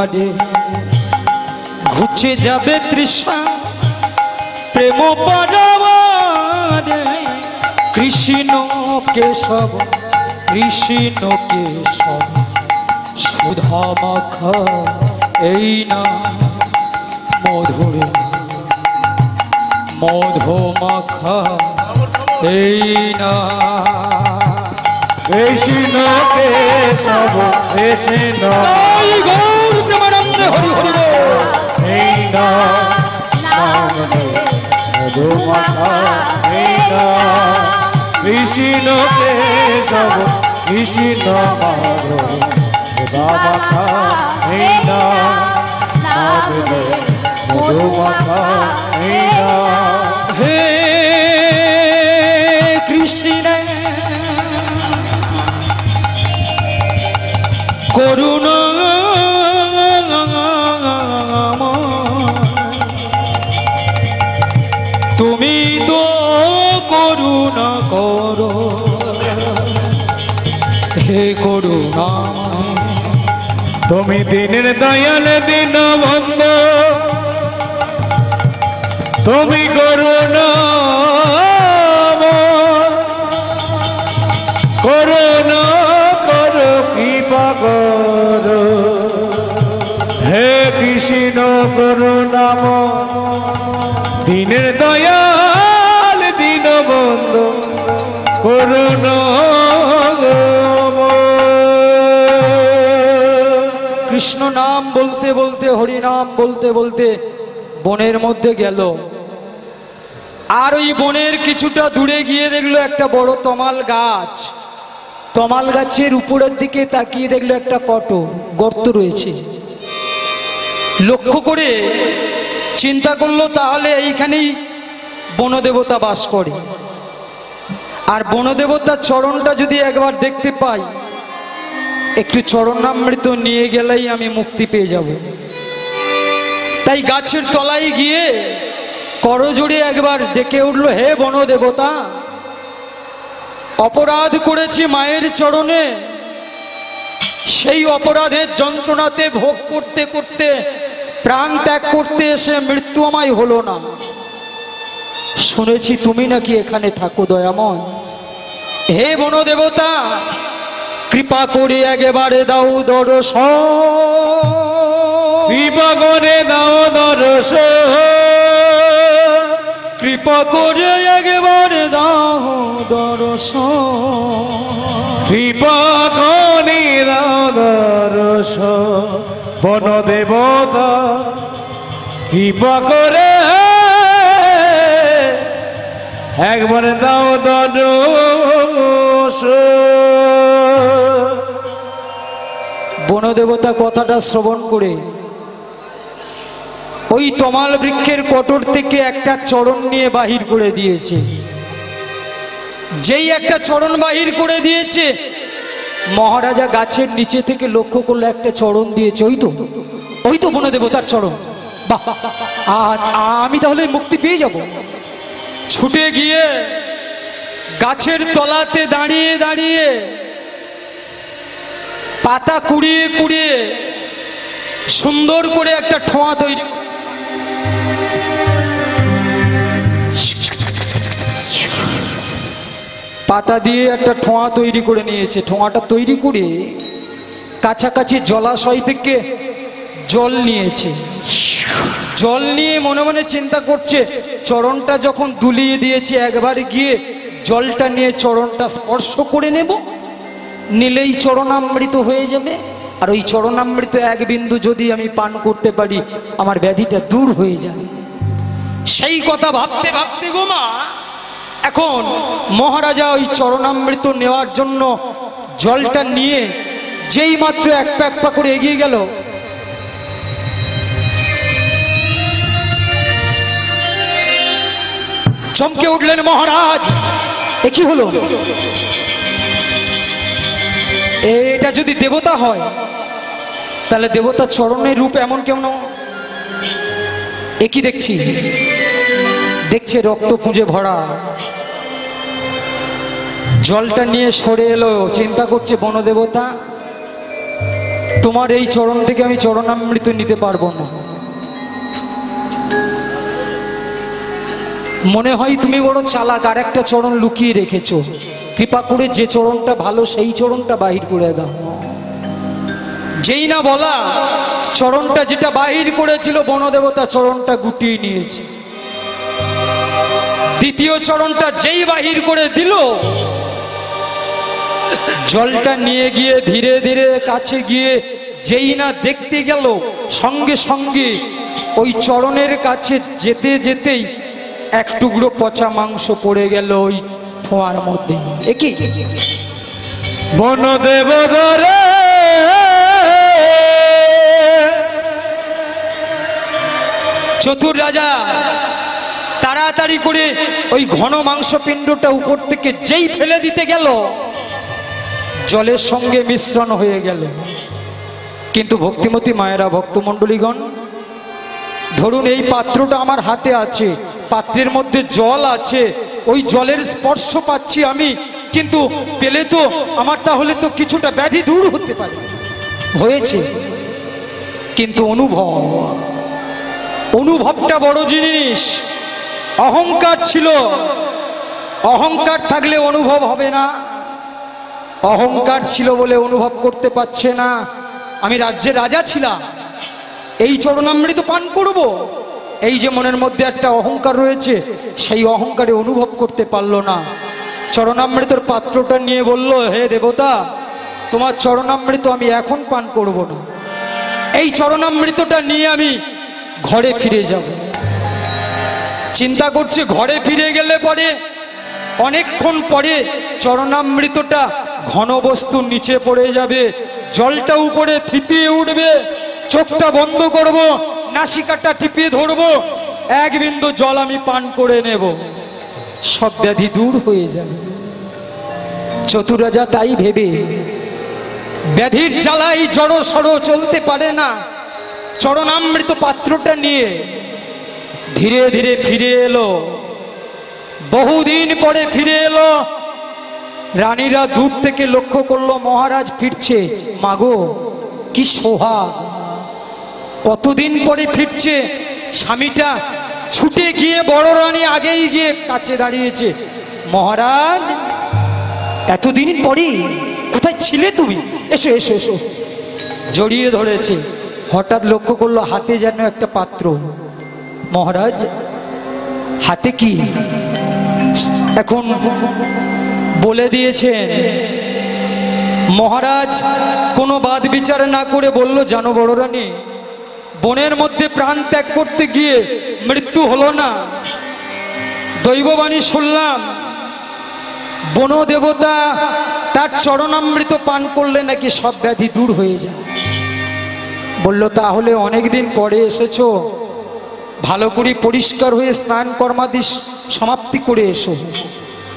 [SPEAKER 1] ঘাটে ঘুচে যাবে তৃষ্ণা প্রেম কৃষ্ণ কেশব কৃষ্ণ কেশব সুধা মাখ এই না মধুর মধু মাখা এই না কৃষ্ণ
[SPEAKER 2] কেশব কৃষ্ণ हरि हरि विष्णु केशव विष्णु माधव बाबा हे नाम मधुमाता हे
[SPEAKER 1] তুমি দিনের দয়াল দিন বন্ধ
[SPEAKER 2] তুমি করুন করুন করো কৃপা করো হে কৃষ্ণ করুণাম দিনের দয়াল দিন বন্ধ করুণ
[SPEAKER 1] হরিনাম বলতে বলতে বনের মধ্যে গেল আর ওই বনের কিছুটা দূরে গিয়ে দেখলো একটা বড় তমাল গাছ তমাল গাছের উপরের দিকে তাকিয়ে দেখলো একটা কট গর্ত রয়েছে লক্ষ্য করে চিন্তা করলো তাহলে এইখানেই বনদেবতা বাস করে আর বনদেবতার চরণটা যদি একবার দেখতে পাই একটু চরণামৃত নিয়ে গেলেই আমি মুক্তি পেয়ে যাব তাই গাছের তলায় গিয়ে করজোড়ে একবার ডেকে উঠল হে বনদেবতা অপরাধ করেছি মায়ের চরণে সেই অপরাধের যন্ত্রণাতে ভোগ করতে করতে প্রাণ ত্যাগ করতে এসে মৃত্যু আমায় হলো না শুনেছি তুমি নাকি এখানে থাকো দয়াময় হে বনদেবতা কৃপা করে একেবারে দাও দর্শন কৃপা করে দাও দর্শ কৃপা করে
[SPEAKER 2] একবার দাও দর্শ কৃপা করে দাও দর্শ বন দেবতা কৃপা করে
[SPEAKER 1] একবার দাও দর্শ বনদেবতা কথাটা শ্রবণ করে ওই তমাল বৃক্ষের কটর থেকে একটা চরণ নিয়ে বাহির করে দিয়েছে যেই একটা চরণ বাহির করে দিয়েছে মহারাজা গাছের নিচে থেকে লক্ষ্য করলে একটা চরণ দিয়েছে ওই তো ওই তো বনে দেবতার চরণ আর আমি তাহলে মুক্তি পেয়ে যাব ছুটে গিয়ে গাছের তলাতে দাঁড়িয়ে দাঁড়িয়ে পাতা কুড়িয়ে কুড়িয়ে সুন্দর করে একটা ঠোঁয়া তৈরি পাতা দিয়ে একটা ঠোঁয়া তৈরি করে নিয়েছে ঠোঁয়াটা তৈরি করে কাছাকাছি জলাশয় থেকে জল নিয়েছে জল নিয়ে মনে মনে চিন্তা করছে চরণটা যখন দুলিয়ে দিয়েছে একবার গিয়ে জলটা নিয়ে চরণটা স্পর্শ করে নেব নিলেই চরণামৃত হয়ে যাবে আর ওই চরণামৃত এক বিন্দু যদি আমি পান করতে পারি আমার ব্যাধিটা দূর হয়ে যাবে সেই কথা ভাবতে ভাবতে গো এখন মহারাজা ওই চরণামৃত নেওয়ার জন্য জলটা নিয়ে যেই মাত্র এক পা এক পা করে এগিয়ে গেল চমকে উঠলেন মহারাজ এ কি হলো এটা যদি দেবতা হয় তাহলে দেবতা চরণের রূপ এমন কেমন এ কি দেখছি দেখছে রক্ত পুঁজে ভরা জলটা নিয়ে সরে এলো চিন্তা করছে বনদেবতা তোমার এই চরণ থেকে আমি চরণামৃত নিতে পারবো না মনে হয় তুমি বড় চালাক আর একটা চরণ লুকিয়ে রেখেছ কৃপা করে যে চরণটা ভালো সেই চরণটা বাহির করে দাও যেই না বলা চরণটা যেটা বাহির করেছিল বনদেবতা চরণটা গুটিয়ে নিয়েছে দ্বিতীয় চরণটা যেই বাহির করে দিল জলটা নিয়ে গিয়ে ধীরে ধীরে কাছে গিয়ে যেই না দেখতে গেল সঙ্গে সঙ্গে ওই চরণের কাছে যেতে যেতেই এক টুকরো পচা মাংস পড়ে গেল ওই ফোয়ার মধ্যে একই বনদেব চতুর রাজা তাড়াতাড়ি করে ওই ঘন মাংস পিণ্ডটা উপর থেকে যেই ফেলে দিতে গেল জলের সঙ্গে মিশ্রণ হয়ে গেল কিন্তু ভক্তিমতী মায়েরা ভক্তমণ্ডলীগণ ধরুন এই পাত্রটা আমার হাতে আছে পাত্রের মধ্যে জল আছে ওই জলের স্পর্শ পাচ্ছি আমি কিন্তু পেলে তো আমার তাহলে তো কিছুটা ব্যাধি দূর হতে পারে হয়েছে কিন্তু অনুভব অনুভবটা বড় জিনিস অহংকার ছিল অহংকার থাকলে অনুভব হবে না অহংকার ছিল বলে অনুভব করতে পারছে না আমি রাজ্যে রাজা ছিলাম এই চরণামৃত পান করব। এই যে মনের মধ্যে একটা অহংকার রয়েছে সেই অহংকারে অনুভব করতে পারলো না চরণামৃতর পাত্রটা নিয়ে বলল হে দেবতা তোমার চরণামৃত আমি এখন পান করব না এই চরণামৃতটা নিয়ে আমি ঘরে ফিরে যাব চিন্তা করছে ঘরে ফিরে গেলে পরে অনেকক্ষণ পরে চরণামৃতটা ঘন বস্তু নিচে পড়ে যাবে জলটা উপরে থিপিয়ে উঠবে চোখটা বন্ধ করব নাসিকাটা টিপিয়ে ধরব এক বিন্দু জল আমি পান করে নেব সব ব্যাধি দূর হয়ে যাবে চতুরাজা তাই ভেবে ব্যাধির জ্বালাই জড়ো সড়ো চলতে পারে না চরণামৃত পাত্রটা নিয়ে ধীরে ধীরে ফিরে এলো বহুদিন পরে ফিরে এলো রানীরা দূর থেকে লক্ষ্য করলো মহারাজ ফিরছে মাগো কি সোহা কতদিন পরে ফিরছে স্বামীটা ছুটে গিয়ে বড় রানী আগেই গিয়ে কাছে দাঁড়িয়েছে মহারাজ এতদিন পরেই কোথায় ছিলে তুমি এসো এসো এসো জড়িয়ে ধরেছে হঠাৎ লক্ষ্য করলো হাতে যেন একটা পাত্র মহারাজ হাতে কি এখন বলে দিয়েছেন মহারাজ কোনো বাদ বিচার না করে বলল জানো বড় রানী বনের মধ্যে প্রাণ ত্যাগ করতে গিয়ে মৃত্যু হলো না দৈববাণী শুনলাম বন দেবতা তার চরণামৃত পান করলে নাকি সব ব্যাধি দূর হয়ে যায় বলল তাহলে অনেকদিন পরে এসেছ ভালো করে পরিষ্কার হয়ে স্নান কর্মাদি সমাপ্তি করে এসো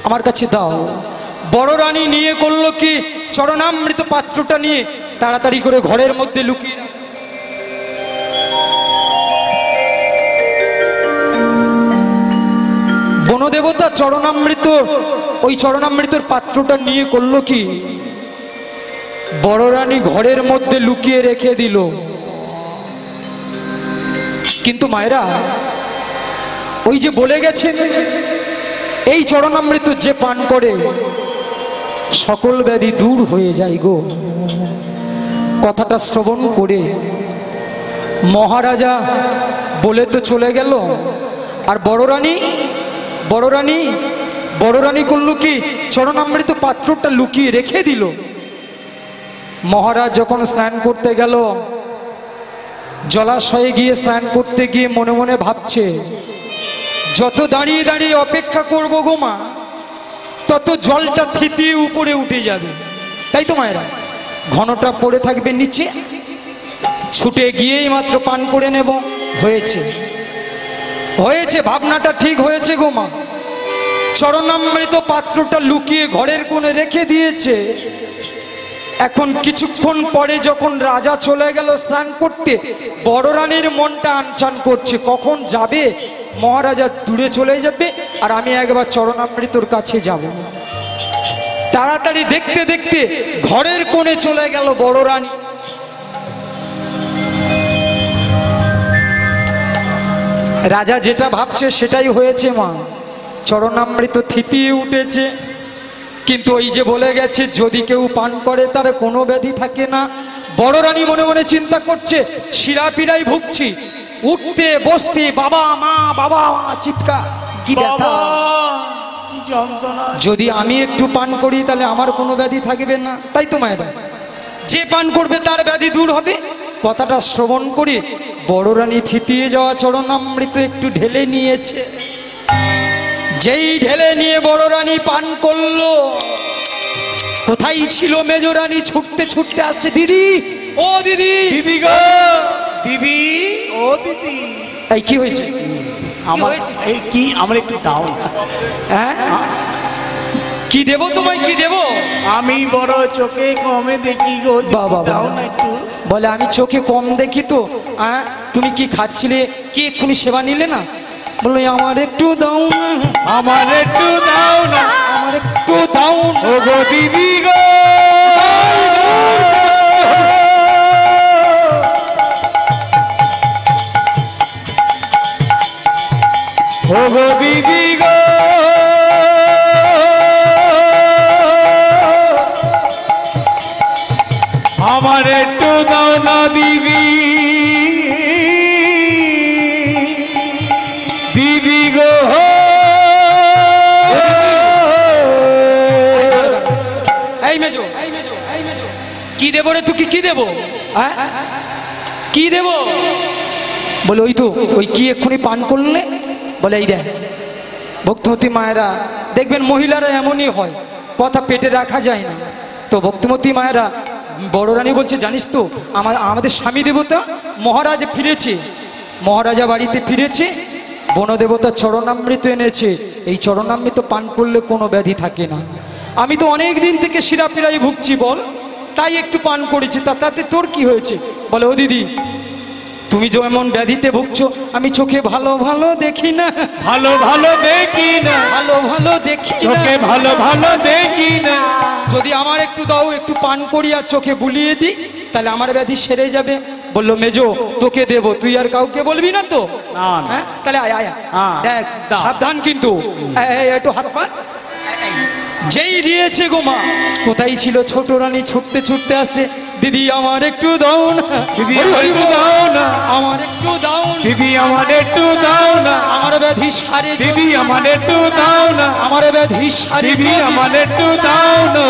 [SPEAKER 1] আমার কাছে দাও বড় রানী নিয়ে করলো কি চরণামৃত পাত্রটা নিয়ে তাড়াতাড়ি করে ঘরের মধ্যে লুকিয়ে বনদেবতা চরণামৃত ওই চরণামৃতর পাত্রটা নিয়ে করলো কি বড় রানী ঘরের মধ্যে লুকিয়ে রেখে দিল কিন্তু মায়েরা ওই যে বলে গেছে এই চরণামৃত যে পান করে সকল ব্যাধি দূর হয়ে যায় গো কথাটা শ্রবণ করে মহারাজা বলে তো চলে গেল আর বড় রানী বড় রানী বড় রানী করলো কি চরণামৃত পাত্রটা লুকিয়ে রেখে দিল মহারাজ যখন স্নান করতে গেল জলাশয়ে গিয়ে স্নান করতে গিয়ে মনে মনে ভাবছে যত দাঁড়িয়ে দাঁড়িয়ে অপেক্ষা করব গো মা তত জলটা থিতিয়ে উপরে উঠে যাবে তাই তো মায়েরা ঘনটা পড়ে থাকবে নিচে ছুটে গিয়েই মাত্র পান করে নেব হয়েছে হয়েছে ভাবনাটা ঠিক হয়েছে গো মা চরণামৃত পাত্রটা লুকিয়ে ঘরের কোণে রেখে দিয়েছে এখন কিছুক্ষণ পরে যখন রাজা চলে গেল স্নান করতে বড় রানীর মনটা আনচান করছে কখন যাবে মহারাজা দূরে চলে যাবে আর আমি একবার চরণামৃতর কাছে যাব তাড়াতাড়ি দেখতে দেখতে ঘরের কোণে চলে গেল বড় রানী রাজা যেটা ভাবছে সেটাই হয়েছে মা চরণামৃত থিতিয়ে উঠেছে কিন্তু ওই যে বলে গেছে যদি কেউ পান করে তার কোনো ব্যাধি থাকে না বড় রানী মনে মনে চিন্তা করছে শিরাপিরাই ভুগছি উঠতে বসতে বাবা মা বাবা মা চিৎকার কি ব্যথা যদি আমি একটু পান করি তাহলে আমার কোনো ব্যাধি থাকবে না তাই তো মায়েরা যে পান করবে তার ব্যাধি দূর হবে কথাটা শ্রবণ করে বড় রানী থিতিয়ে যাওয়া চরণামৃত একটু ঢেলে নিয়েছে যেই ঢেলে নিয়ে বড় রানী পান করলো কোথায় ছিল মেজরানি ছুটতে ছুটতে আসছে দিদি ও দিদি দিদি গো দিদি ও দিদি তাই কি হয়েছে আমার এই কি আমার একটু দাও হ্যাঁ? হ্যাঁ কি দেব তোমায় কি দেব আমি বড় চোখে কমে দেখি গো বাবা দাও না একটু বলে আমি চোখে কম দেখি তো হ্যাঁ? তুমি কি খাচ্ছিলে কি এক্ষুনি সেবা নিলে না বলো আমার একটু দাও আমার একটু দাও না আমার একটু
[SPEAKER 2] দাও না ও গো দিদি গো ও গো দিদি গো আমার একটু দাও না
[SPEAKER 1] দেব হ্যাঁ কি দেব বলে ওই তো ওই কি এক্ষুনি পান করলে বলে এই দেখ ভক্তমতী মায়েরা দেখবেন মহিলারা এমনই হয় কথা পেটে রাখা যায় না তো ভক্তমতী মায়েরা বড় রানী বলছে জানিস তো আমার আমাদের স্বামী দেবতা মহারাজ ফিরেছে মহারাজা বাড়িতে ফিরেছে বনদেবতা চরণামৃত এনেছে এই চরণামৃত পান করলে কোনো ব্যাধি থাকে না আমি তো অনেক দিন থেকে শিরাপিরাই ভুগছি বল তাই একটু পান করেছি তা তাতে তোর কি হয়েছে বলে ও দিদি তুমি যে এমন ব্যাধিতে ভুগছো আমি চোখে ভালো ভালো দেখি না ভালো ভালো দেখি না ভালো ভালো দেখি চোখে ভালো ভালো দেখি না যদি আমার একটু দাও একটু পান করি আর চোখে বুলিয়ে দিই তাহলে আমার ব্যাধি সেরে যাবে বললো মেজো তোকে দেব তুই আর কাউকে বলবি না তো হ্যাঁ তাহলে আয় আয় হ্যাঁ, দেখ সাবধান কিন্তু একটু হাত পান যেই দিয়েছে গো মা কোথায় ছিল ছোট রানী ছুটতে ছুটতে আসছে দিদি আমার একটু দাও না দিদি দাও না আমার একটু দাও না দিদি আমার একটু দাও না আমার ব্যাধি সারে দিদি আমার একটু দাও না আমার ব্যাধি সারে দিদি আমার একটু দাও না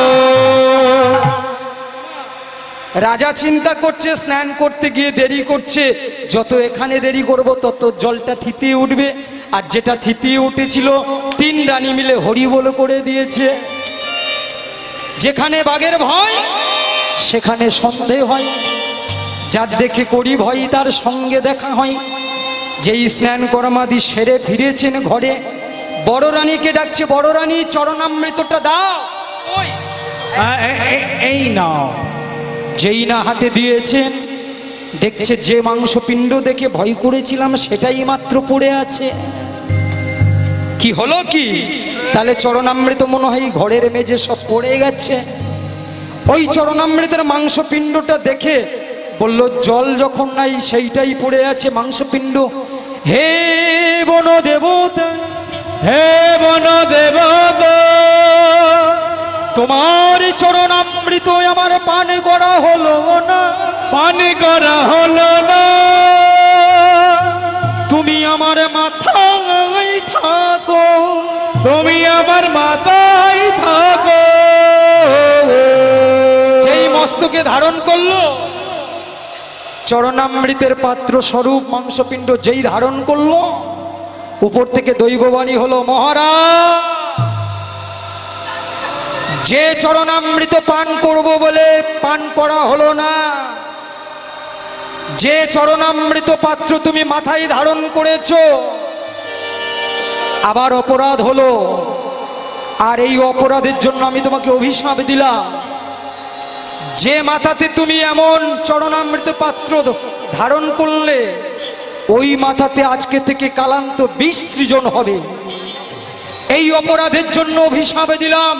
[SPEAKER 1] রাজা চিন্তা করছে স্নান করতে গিয়ে দেরি করছে যত এখানে দেরি করব তত জলটা থিতিয়ে উঠবে আর যেটা থিতিয়ে উঠেছিল তিন রানী মিলে হরি হরিবোল করে দিয়েছে যেখানে বাঘের ভয় সেখানে সন্দেহ হয় যার দেখে করি ভয় তার সঙ্গে দেখা হয় যেই স্নান করমাদি সেরে ফিরেছেন ঘরে বড় রানীকে ডাকছে বড় রানী চরণামৃতটা দাও এই নাও যেই না হাতে দিয়েছেন দেখছে যে মাংসপিণ্ড দেখে ভয় করেছিলাম সেটাই মাত্র পড়ে আছে কি হলো কি তাহলে চরণামৃত মনে হয় ঘরের মেঝে সব পড়ে গেছে ওই চরণামৃতের মাংসপিণ্ডটা দেখে বলল জল যখন নাই সেইটাই পড়ে আছে মাংসপিণ্ড হে বন দেবতা হে বন দেবতা তোমার অমৃত আমার পানি করা
[SPEAKER 2] হলো না পানি করা হলো না তুমি আমার মাথায় থাকো তুমি আমার
[SPEAKER 1] মাথায় থাকো সেই মস্তকে ধারণ করলো চরণামৃতের পাত্র স্বরূপ মাংসপিণ্ড যেই ধারণ করলো উপর থেকে দৈববাণী হলো মহারাজ যে চরণামৃত পান করব বলে পান করা হলো না যে চরণামৃত পাত্র তুমি মাথায় ধারণ করেছ আবার অপরাধ হলো আর এই অপরাধের জন্য আমি তোমাকে অভিশাপ দিলাম যে মাথাতে তুমি এমন চরণামৃত পাত্র ধারণ করলে ওই মাথাতে আজকে থেকে কালান্ত বিসৃজন হবে এই অপরাধের জন্য অভিশাপ দিলাম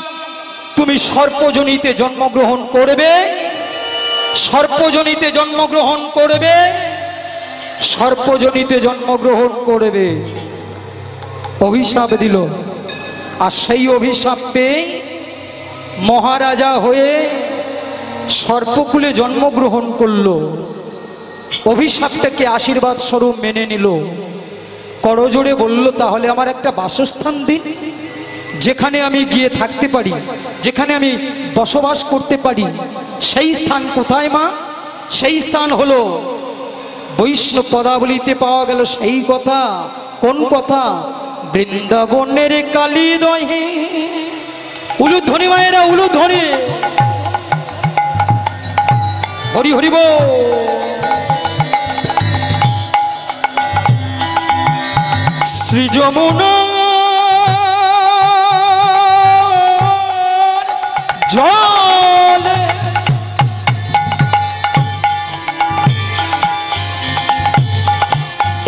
[SPEAKER 1] তুমি সর্পজনীতে জন্মগ্রহণ করবে সর্পজনীতে জন্মগ্রহণ করবে সর্পজনীতে জন্মগ্রহণ করবে অভিশাপ দিল আর সেই অভিশাপ পেয়ে মহারাজা হয়ে সর্পকুলে জন্মগ্রহণ করল অভিশাপটাকে আশীর্বাদ স্বরূপ মেনে নিল করজোড়ে বলল তাহলে আমার একটা বাসস্থান দিন যেখানে আমি গিয়ে থাকতে পারি যেখানে আমি বসবাস করতে পারি সেই স্থান কোথায় মা সেই স্থান হলো বৈষ্ণব পদাবলিতে পাওয়া গেল সেই কথা কোন কথা বৃন্দাবনের কালী দহে উলুধ্বনি মায়েরা উলু ধনে হরি হরিব শ্রী যমুনা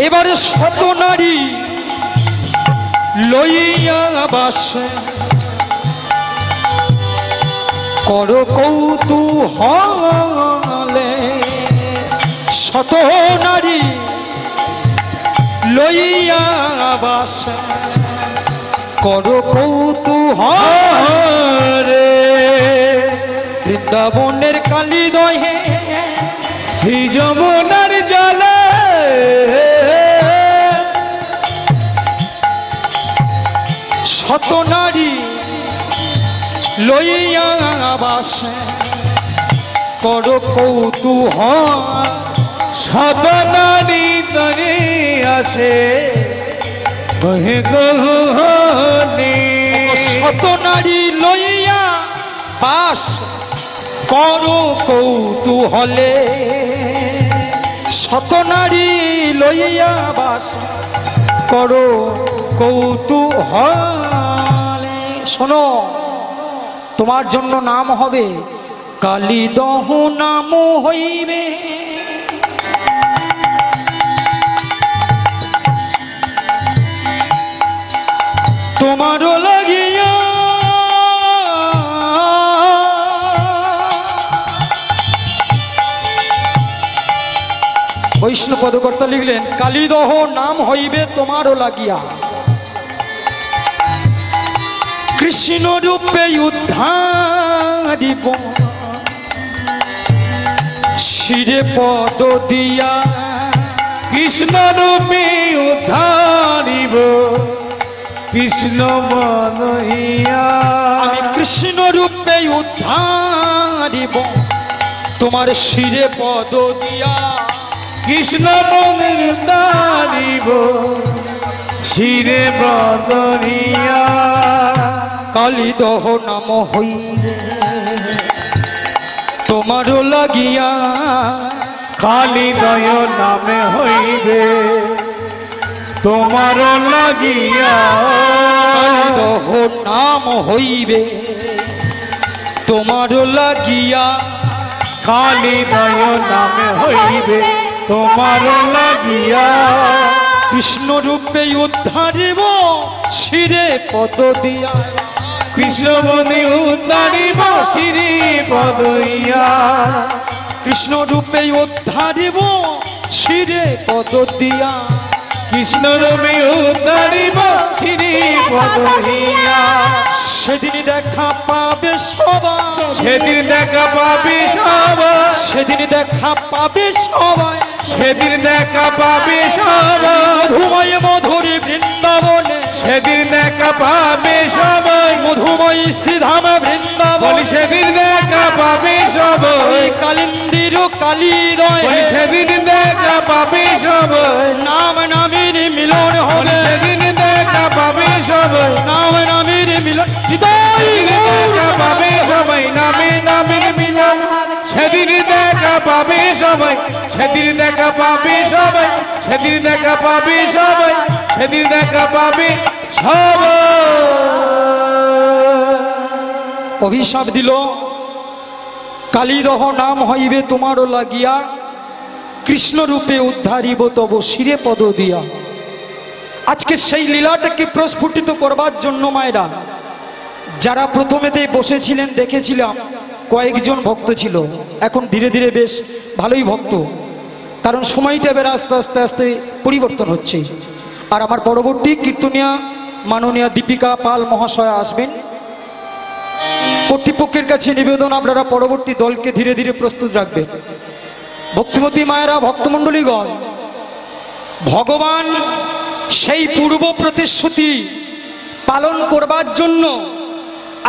[SPEAKER 1] এবারে শত নারী লইয়া বাসে কর কৌতু হলে শত নারী লইয়া বাসে কর কৌতু হরে বৃন্দাবনের কালী
[SPEAKER 2] দহে শ্রী যমুনার
[SPEAKER 1] হত নারী লইয়া বাসে কর
[SPEAKER 2] কৌতুহ সত নারী তরে আসে
[SPEAKER 1] শত নারী লইয়া বাস কর কৌতুহলে শত নারী লইয়া বাস কর কৌতুহ শোনো তোমার জন্য নাম হবে কালিদহ নাম হইবে তোমারও লাগিয়া বৈষ্ণব পদকর্তা লিখলেন কালিদহ নাম হইবে তোমারও লাগিয়া কৃষ্ণ রূপে উদ্ধারিব শিরে পদ দিয়া কৃষ্ণ রূপে
[SPEAKER 2] উদ্ধারিব কৃষ্ণ মনহিয়া
[SPEAKER 1] আমি কৃষ্ণ রূপে উদ্ধারিব তোমার শিরে পদ দিয়া কৃষ্ণ মনের
[SPEAKER 2] শিরে পদ দিয়া
[SPEAKER 1] কালি দহ নাম হই তোমারও লাগিয়া কালী দয় নামে হইবে তোমার লাগিয়া দহ নাম হইবে তোমার লাগিয়া কালী দয় নামে হইবে তোমার লাগিয়া কৃষ্ণ রূপে উদ্ধারিব শিরে পদ দিয়া কৃষ্ণবনে উদ্ধারি বসিরি পদইয়া কৃষ্ণ রূপে উদ্ধারিব শিরে পদ দিয়া কৃষ্ণ রূপে উদ্ধারিব শিরে পদইয়া
[SPEAKER 2] সেদিন দেখা পাবে সবাই সেদিন দেখা পাবে সবাই সেদিন দেখা পাবে সবাই সেদিন দেখা পাবে সবাই ধুমায় মধুরী বৃন্দাবনে সেদিন দেখা পাবে সবাই মধুময় শ্রীধাম বৃন্দাবন সেদিন দেখা পাবে সবাই কালিন্দির কালিদয় সেদিন দেখা পাবে সবাই নাম নামের মিলন হবে সেদিন দেখা পাবে সবাই নাম নামের মিলন দেখা পাবে সবাই নামে নামের মিলন সেদিন দেখা পাবে সবাই সেদিন দেখা পাবে সবাই সেদিন দেখা পাবে সবাই
[SPEAKER 1] সেদিন দেখা পাবে সব অভিশাপ দিল কালীদহ নাম হইবে তোমারও লাগিয়া কৃষ্ণরূপে উদ্ধারিব তব শিরে পদ দিয়া আজকে সেই লীলাটাকে প্রস্ফুটিত করবার জন্য মায়েরা যারা প্রথমেতে বসেছিলেন দেখেছিলাম কয়েকজন ভক্ত ছিল এখন ধীরে ধীরে বেশ ভালোই ভক্ত কারণ সময়টা এবার আস্তে আস্তে আস্তে পরিবর্তন হচ্ছে আর আমার পরবর্তী কীর্তনিয়া মাননীয় দীপিকা পাল মহাশয়া আসবেন কর্তৃপক্ষের কাছে নিবেদন আপনারা পরবর্তী দলকে ধীরে ধীরে প্রস্তুত রাখবেন ভক্তিমতী মায়েরা ভক্তমণ্ডলীগণ ভগবান সেই পূর্ব প্রতিশ্রুতি পালন করবার জন্য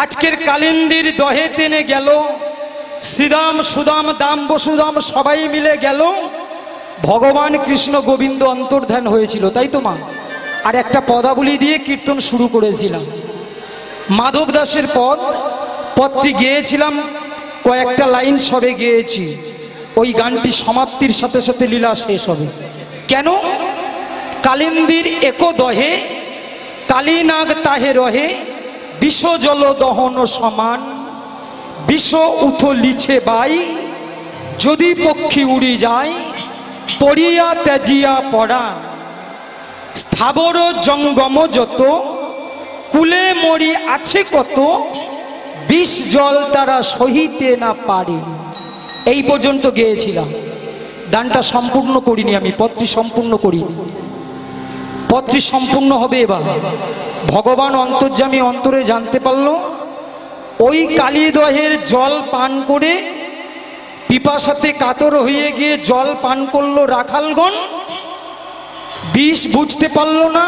[SPEAKER 1] আজকের কালিন্দির দহে তেনে গেল শ্রীদাম সুদাম দাম বসুদাম সবাই মিলে গেল ভগবান কৃষ্ণ গোবিন্দ অন্তর্ধান হয়েছিল তাই তো মা আর একটা পদাবলী দিয়ে কীর্তন শুরু করেছিলাম মাধব দাসের পদ পদটি গেয়েছিলাম কয়েকটা লাইন সবে গেয়েছি ওই গানটি সমাপ্তির সাথে সাথে লীলা শেষ হবে কেন কালিন্দির একদহে কালীনাগ তাহে রহে বিষ জল দহন সমান বিষ উথো লিছে বাই যদি পক্ষী উড়ি যায় পড়িয়া তেজিয়া পড়ান স্থাবর জঙ্গম যত কুলে মরি আছে কত বিষ জল তারা সহিতে না পারে এই পর্যন্ত গেয়েছিলাম গানটা সম্পূর্ণ করিনি আমি পত্রী সম্পূর্ণ করিনি পত্রী সম্পূর্ণ হবে এবার ভগবান অন্তর্যামী অন্তরে জানতে পারল ওই কালীদহের জল পান করে পিপাসাতে কাতর হয়ে গিয়ে জল পান করল রাখালগণ বিষ বুঝতে পারল না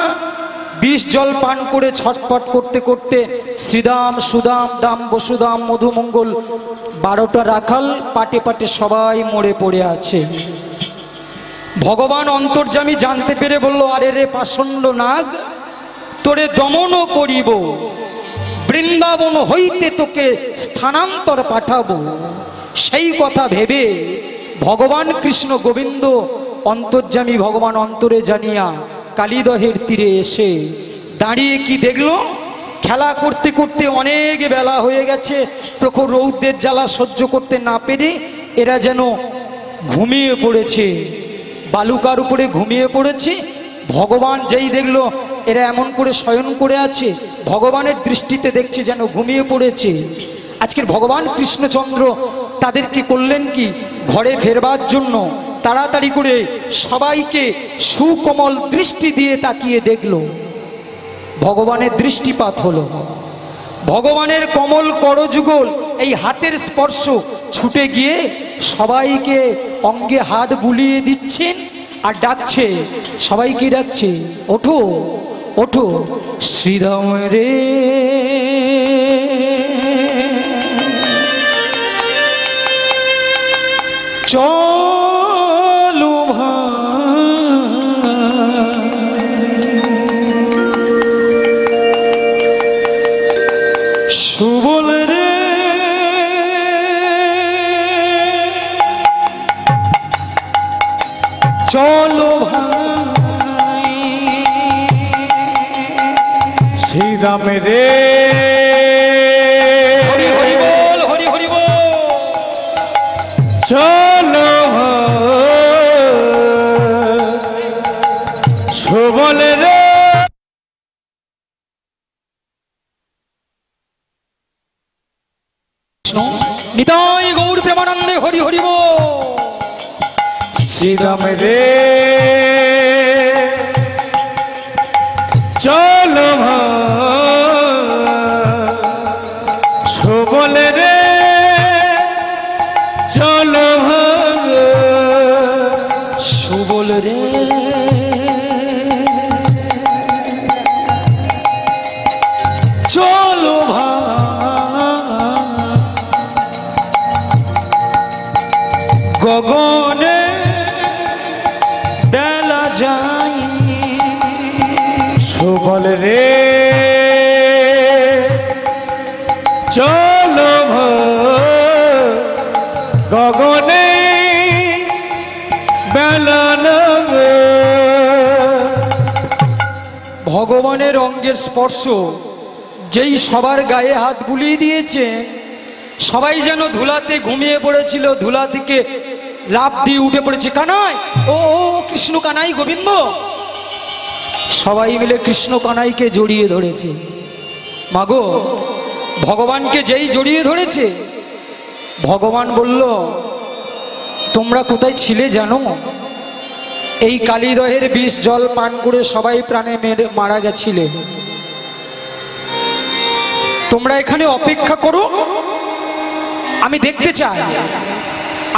[SPEAKER 1] বিষ জল পান করে ছটপট করতে করতে শ্রীদাম সুদাম দাম বসুদাম মধুমঙ্গল বারোটা রাখাল পাটে পাটে সবাই মরে পড়ে আছে ভগবান অন্তর্যামী জানতে পেরে বলল আরে রে পাষণ্ড নাগ তোরে দমনও করিব বৃন্দাবন হইতে তোকে স্থানান্তর পাঠাবো সেই কথা ভেবে ভগবান কৃষ্ণ গোবিন্দ অন্তর্জামী ভগবান অন্তরে জানিয়া কালীদহের তীরে এসে দাঁড়িয়ে কি দেখল খেলা করতে করতে অনেক বেলা হয়ে গেছে প্রখর রৌদ্রের জ্বালা সহ্য করতে না পেরে এরা যেন ঘুমিয়ে পড়েছে বালুকার উপরে ঘুমিয়ে পড়েছে ভগবান যেই দেখলো এরা এমন করে শয়ন করে আছে ভগবানের দৃষ্টিতে দেখছে যেন ঘুমিয়ে পড়েছে আজকের ভগবান কৃষ্ণচন্দ্র তাদেরকে করলেন কি ঘরে ফেরবার জন্য তাড়াতাড়ি করে সবাইকে সুকোমল দৃষ্টি দিয়ে তাকিয়ে দেখল ভগবানের দৃষ্টিপাত হল ভগবানের কমল করযুগল এই হাতের স্পর্শ ছুটে গিয়ে সবাইকে অঙ্গে হাত বুলিয়ে দিচ্ছেন আর ডাকছে সবাইকে ডাকছে ওঠো ওঠো শ্রীরাম রে 中。Te dá uma রক্তের স্পর্শ যেই সবার গায়ে হাত বুলিয়ে দিয়েছে সবাই যেন ধুলাতে ঘুমিয়ে পড়েছিল ধুলা থেকে লাভ দিয়ে উঠে পড়েছে কানাই ও ও কৃষ্ণ কানাই গোবিন্দ সবাই মিলে কৃষ্ণ কানাইকে জড়িয়ে ধরেছে মাগো ভগবানকে যেই জড়িয়ে ধরেছে ভগবান বলল তোমরা কোথায় ছিলে জানো এই কালীদহের বিষ জল পান করে সবাই প্রাণে মারা গেছিলে তোমরা এখানে অপেক্ষা করো আমি দেখতে চাই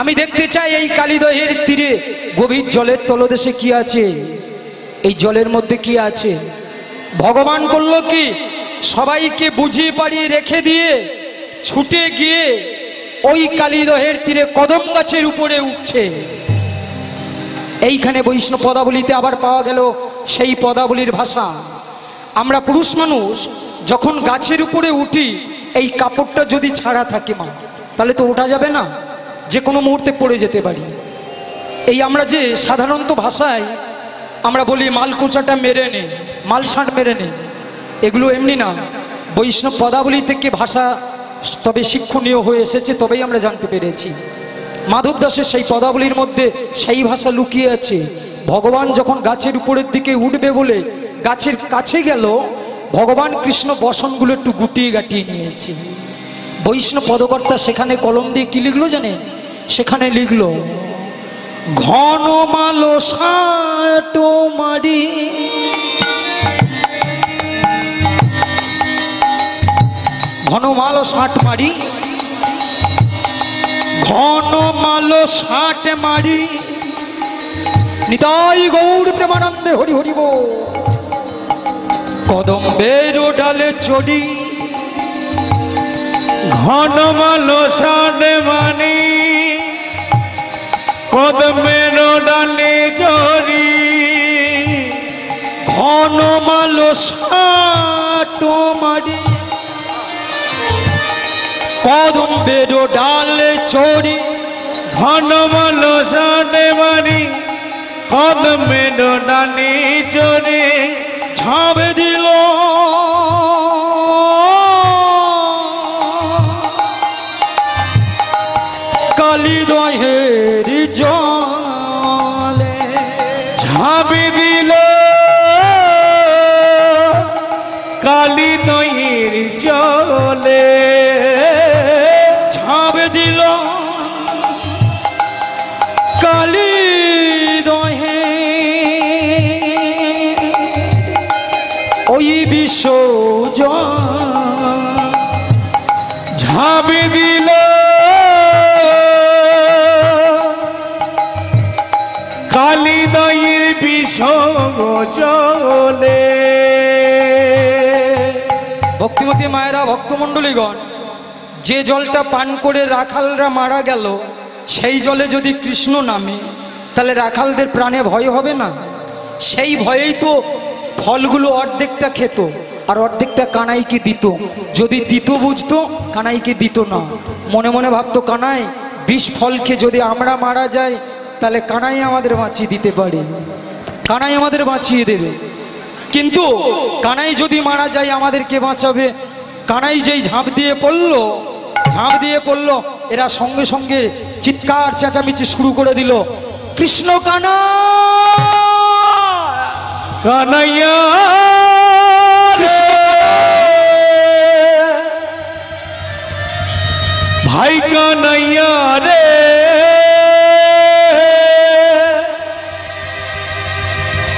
[SPEAKER 1] আমি দেখতে চাই এই কালীদহের তীরে গভীর জলের তলদেশে কি আছে এই জলের মধ্যে কি আছে ভগবান করল কি সবাইকে বুঝিয়ে পাড়িয়ে রেখে দিয়ে ছুটে গিয়ে ওই কালীদহের তীরে কদম গাছের উপরে উঠছে এইখানে বৈষ্ণব পদাবলিতে আবার পাওয়া গেল সেই পদাবলির ভাষা আমরা পুরুষ মানুষ যখন গাছের উপরে উঠি এই কাপড়টা যদি ছাড়া থাকে মা তাহলে তো ওঠা যাবে না যে কোনো মুহূর্তে পড়ে যেতে পারি এই আমরা যে সাধারণত ভাষায় আমরা বলি মালকুচাটা মেরে নে মালসাট মেরে নে এগুলো এমনি না বৈষ্ণব পদাবলী থেকে ভাষা তবে শিক্ষণীয় হয়ে এসেছে তবেই আমরা জানতে পেরেছি মাধব দাসের সেই পদাবলীর মধ্যে সেই ভাষা লুকিয়ে আছে ভগবান যখন গাছের উপরের দিকে উঠবে বলে গাছের কাছে গেল ভগবান কৃষ্ণ বসনগুলো একটু গুটিয়ে গাটিয়ে নিয়েছে বৈষ্ণব পদকর্তা সেখানে কলম দিয়ে কি লিখলো জানে সেখানে লিখল ঘন মালো ঘন মালো সাট মারি ঘন মাল ষাট মারি নিতাই গৌর প্রেমানন্দে হরি হরিব কদম বেরো ডালে চড়ি
[SPEAKER 2] ঘন মাল ষাট মানি কদমের ডালে চড়ি
[SPEAKER 1] ঘন মাল ষাট মারি পদম বেডো ডালে চোরি
[SPEAKER 2] ঘনমল সানে মানি পদম বেডো ডানি চোরি ঝাঁবে দিল কালি দহের জয়
[SPEAKER 1] চলে ভক্তিমতী মায়েরা ভক্তমণ্ডলীগণ যে জলটা পান করে রাখালরা মারা গেল সেই জলে যদি কৃষ্ণ নামে তাহলে রাখালদের প্রাণে ভয় হবে না সেই ভয়েই তো ফলগুলো অর্ধেকটা খেত আর অর্ধেকটা কানাইকে দিত যদি দিত বুঝতো কানাইকে দিত না মনে মনে ভাবতো কানাই বিষ ফলকে যদি আমরা মারা যাই তাহলে কানাই আমাদের বাঁচিয়ে দিতে পারে কানাই আমাদের বাঁচিয়ে দেবে কিন্তু কানাই যদি মারা যায় আমাদেরকে বাঁচাবে কানাই যেই ঝাঁপ দিয়ে পড়ল ঝাঁপ দিয়ে পড়ল এরা সঙ্গে সঙ্গে চিৎকার চেঁচামেচি শুরু করে দিল কৃষ্ণ কানা কানাইয়া
[SPEAKER 2] ভাই কানাইয়া রে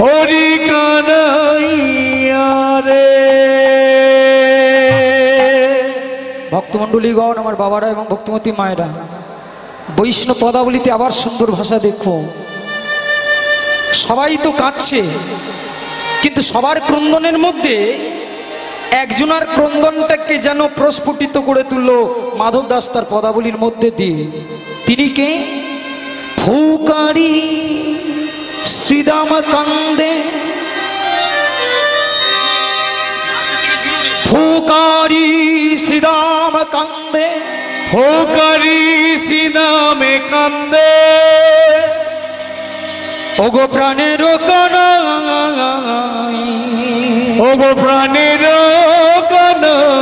[SPEAKER 2] হরি
[SPEAKER 1] কানাইয়ারে ভক্তমণ্ডলীগণ আমার বাবারা এবং ভক্তমতী মায়েরা বৈষ্ণব পদাবলিতে আবার সুন্দর ভাষা দেখো সবাই তো কাঁদছে কিন্তু সবার ক্রন্দনের মধ্যে একজনার ক্রন্দনটাকে যেন প্রস্ফুটিত করে তুলল মাধব দাস তার পদাবলীর মধ্যে দিয়ে তিনি কে ফুকারি শ্রীরাম কান্দে ফোকারি
[SPEAKER 2] শ্রীরাম কান্দে ফোকারি শ্রীরামে কান্দে ওগো প্রাণের কানাই ওগো প্রাণের কানাই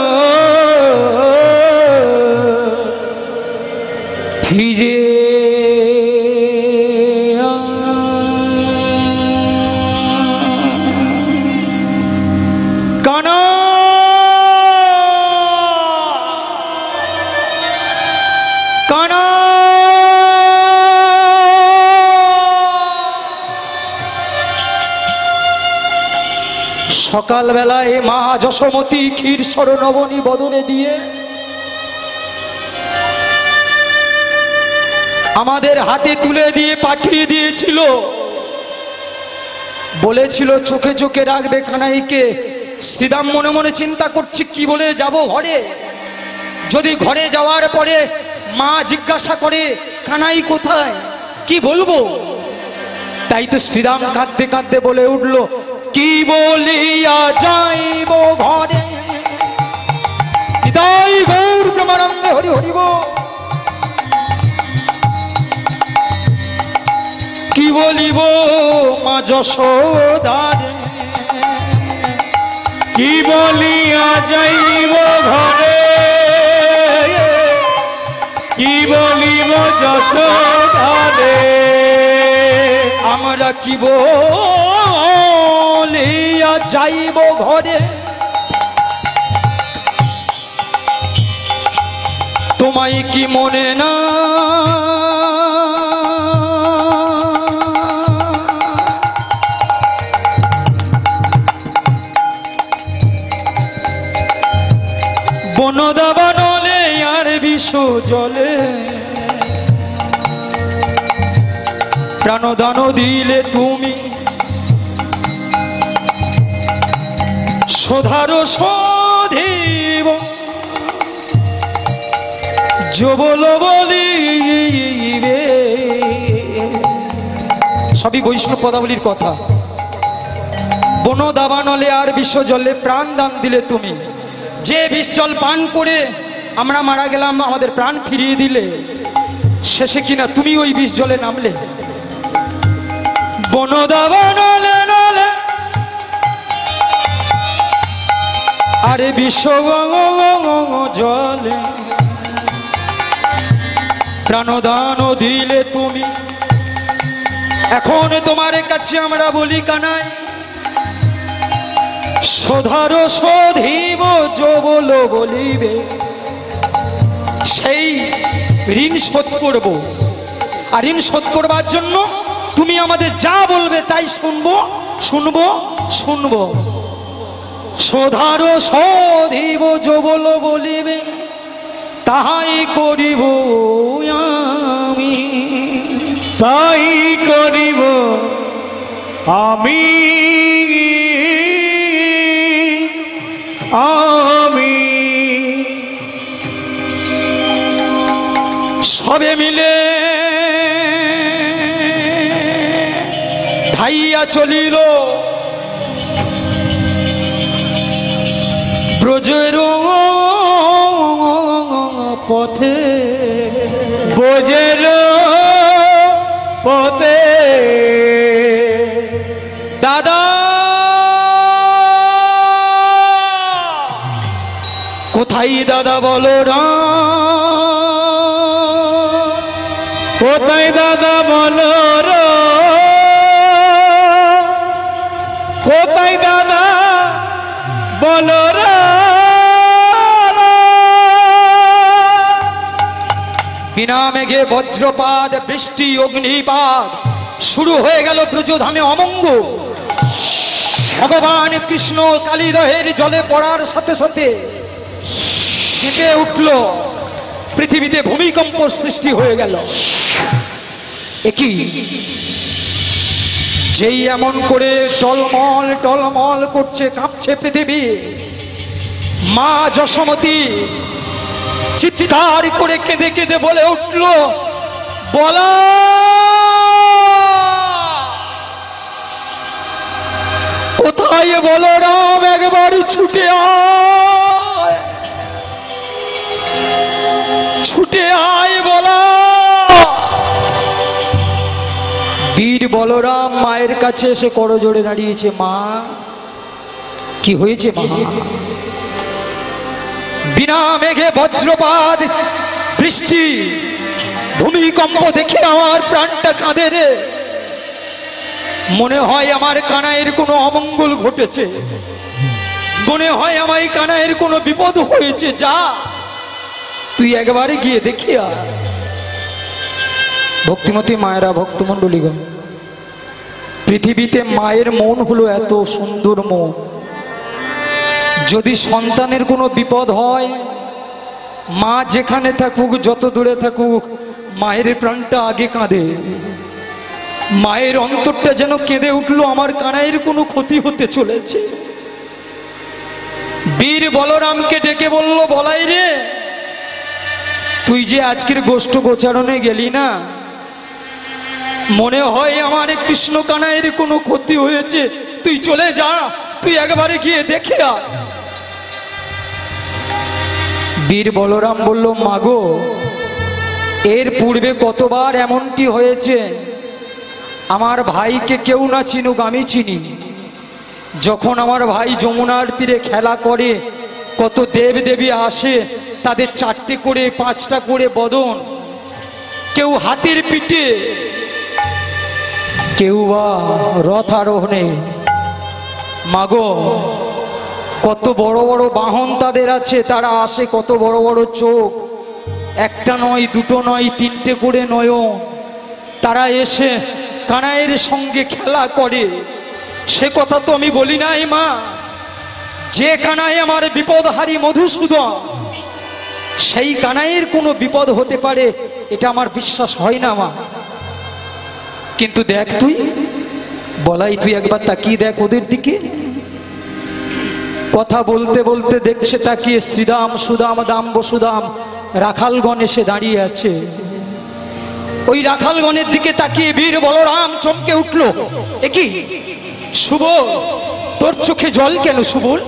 [SPEAKER 2] ফিরে
[SPEAKER 1] বেলায় মা যশমতী ক্ষীর স্মরণবনী বদনে দিয়ে আমাদের হাতে তুলে দিয়ে পাঠিয়ে দিয়েছিল বলেছিল চোখে চোখে রাখবে কানাইকে শ্রীরাম মনে মনে চিন্তা করছি কি বলে যাব ঘরে যদি ঘরে যাওয়ার পরে মা জিজ্ঞাসা করে কানাই কোথায় কি বলবো তাই তো শ্রীরাম কাঁদতে কাঁদতে বলে উঠল কি বলিয়া যাইব ঘরে হৃদয় গৌর প্রমানন্দে হরি হরিব কি বলিব মা যশোদারে
[SPEAKER 2] কি বলিয়া যাইব ঘরে কি বলিব যশোদারে
[SPEAKER 1] আমরা কি বল বলিয়া যাইব ঘরে তোমায় কি মনে না বনদা আর বিষ জলে প্রাণদান দিলে তুমি সোধার সোধিব যবল বলিবে সবই বৈষ্ণব পদাবলীর কথা বন দাবানলে আর বিশ্ব জলে প্রাণ দান দিলে তুমি যে বিষ জল পান করে আমরা মারা গেলাম আমাদের প্রাণ ফিরিয়ে দিলে শেষে কিনা তুমি ওই বিষ জলে নামলে বনদাবানলে আর বিশ্ব জলে প্রাণদান দিলে তুমি এখন তোমার কাছে আমরা বলি কানাই সোধার সধিব যবল বলিবে সেই ঋণ শোধ করব আর ঋণ শোধ করবার জন্য তুমি আমাদের যা বলবে তাই শুনবো শুনবো শুনবো সোধার সধিব যবল বলিবে তাহাই করিব আমি
[SPEAKER 2] তাই করিব আমি আমি সবে মিলে ধাইয়া চলিল বোঝের পথে বোঝের পথে দাদা কোথায় দাদা বলো না কোথায় দাদা বলো
[SPEAKER 1] বিনা মেঘে বজ্রপাত বৃষ্টি অগ্নিপাত শুরু হয়ে গেল ব্রজধামে অমঙ্গ ভগবান কৃষ্ণ কালীদহের জলে পড়ার সাথে সাথে কেঁপে উঠল পৃথিবীতে ভূমিকম্প সৃষ্টি হয়ে গেল একই যেই এমন করে টলমল টলমল করছে কাঁপছে পৃথিবী মা যশমতী চিৎকার করে কেঁদে কেঁদে বলে উঠল বলা
[SPEAKER 2] কোথায় বলো রাম একবার ছুটে আয়
[SPEAKER 1] ছুটে আয় বলা বীর বলরাম মায়ের কাছে এসে করজোড়ে দাঁড়িয়েছে মা কি হয়েছে মা বিনা মেঘে বজ্রপাত বৃষ্টি ভূমিকম্প দেখে আমার প্রাণটা কাঁদে রে মনে হয় আমার কানায়ের কোনো অমঙ্গল ঘটেছে মনে হয় আমার কানায়ের কোনো বিপদ হয়েছে যা তুই একবারে গিয়ে দেখিয়া ভক্তিমতী মায়েরা ভক্তমণ্ডলীগণ পৃথিবীতে মায়ের মন হলো এত সুন্দর মন যদি সন্তানের কোনো বিপদ হয় মা যেখানে থাকুক যত দূরে থাকুক মায়ের প্রাণটা আগে কাঁদে মায়ের অন্তরটা যেন কেঁদে উঠলো আমার কানাইয়ের কোনো ক্ষতি হতে চলেছে বীর বলরামকে ডেকে বলল বলাই রে তুই যে আজকের গোষ্ঠ গোচারণে গেলি না মনে হয় আমার কৃষ্ণ কানাইয়ের কোনো ক্ষতি হয়েছে তুই চলে যা তুই একবারে গিয়ে দেখে আয় বীর বলরাম বলল মাগো এর পূর্বে কতবার এমনটি হয়েছে আমার ভাইকে কেউ না চিনুক আমি চিনি যখন আমার ভাই যমুনার তীরে খেলা করে কত দেব দেবী আসে তাদের চারটে করে পাঁচটা করে বদন কেউ হাতের পিঠে কেউ বা রথ আরোহণে মাগো কত বড় বড় বাহন তাদের আছে তারা আসে কত বড় বড় চোখ একটা নয় দুটো নয় তিনটে করে নয়ন তারা এসে কানাইয়ের সঙ্গে খেলা করে সে কথা তো আমি বলি নাই মা যে কানাই আমার হারি মধুসূদন সেই কানাইয়ের কোনো বিপদ হতে পারে এটা আমার বিশ্বাস হয় না মা কিন্তু দেখ তুই বলাই তুই একবার তাকিয়ে দেখ ওদের দিকে কথা বলতে বলতে দেখছে তাকিয়ে শ্রীদাম সুদাম দাম বসুদাম রাখালগণ এসে দাঁড়িয়ে আছে ওই রাখালগণের দিকে তাকিয়ে বীর বলরাম চমকে উঠল একই শুভ তোর চোখে জল কেন শুভুল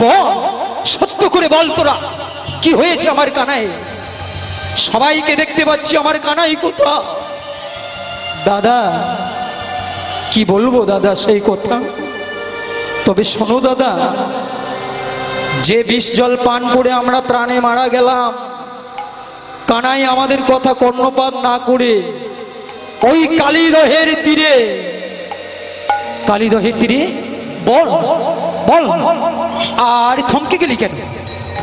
[SPEAKER 1] ব সত্য করে বল তোরা কি হয়েছে আমার কানায় সবাইকে দেখতে পাচ্ছি আমার কানাই কোথা দাদা কি বলবো দাদা সেই কথা তবে শোনো দাদা যে বিষ জল পান করে আমরা প্রাণে মারা গেলাম কানাই আমাদের কথা কর্ণপাত না করে ওই কালীদহের তীরে কালীদহের তীরে বল বল আর থমকে গেলি কেন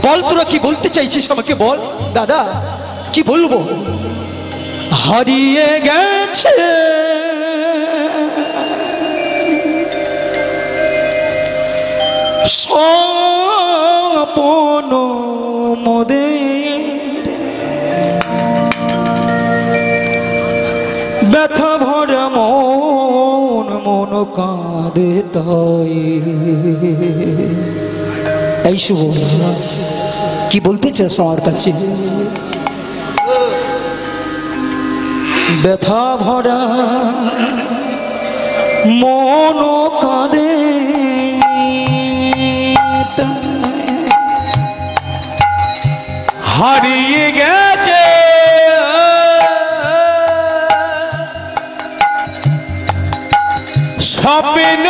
[SPEAKER 1] বল তোরা কি বলতে চাইছিস আমাকে বল দাদা কি বলবো হারিয়ে গেছে
[SPEAKER 2] স্বপন
[SPEAKER 1] মোদের ব্যথা ভরা মন মন কাঁদে তাই এই শুভ কি বলতে চাস আমার কাছে ব্যথা ভরা মন কাঁদে
[SPEAKER 2] হারিয়ে গেছে স্বপ্ন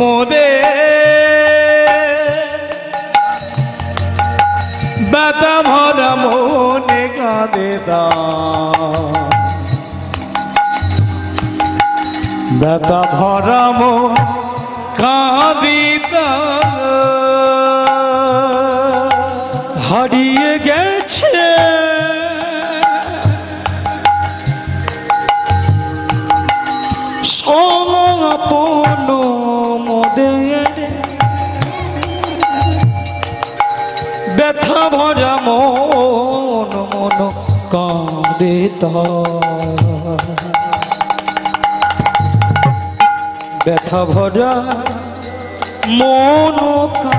[SPEAKER 2] মোদে ব্যথা ভর মনে কাঁদে ব্যথা ভর মো কাঁদিতা হারিয়ে গেছে
[SPEAKER 1] সমাপন মোদের ব্যথা ভরা মন মন কাঁদে ব্যথা ভরা মন কা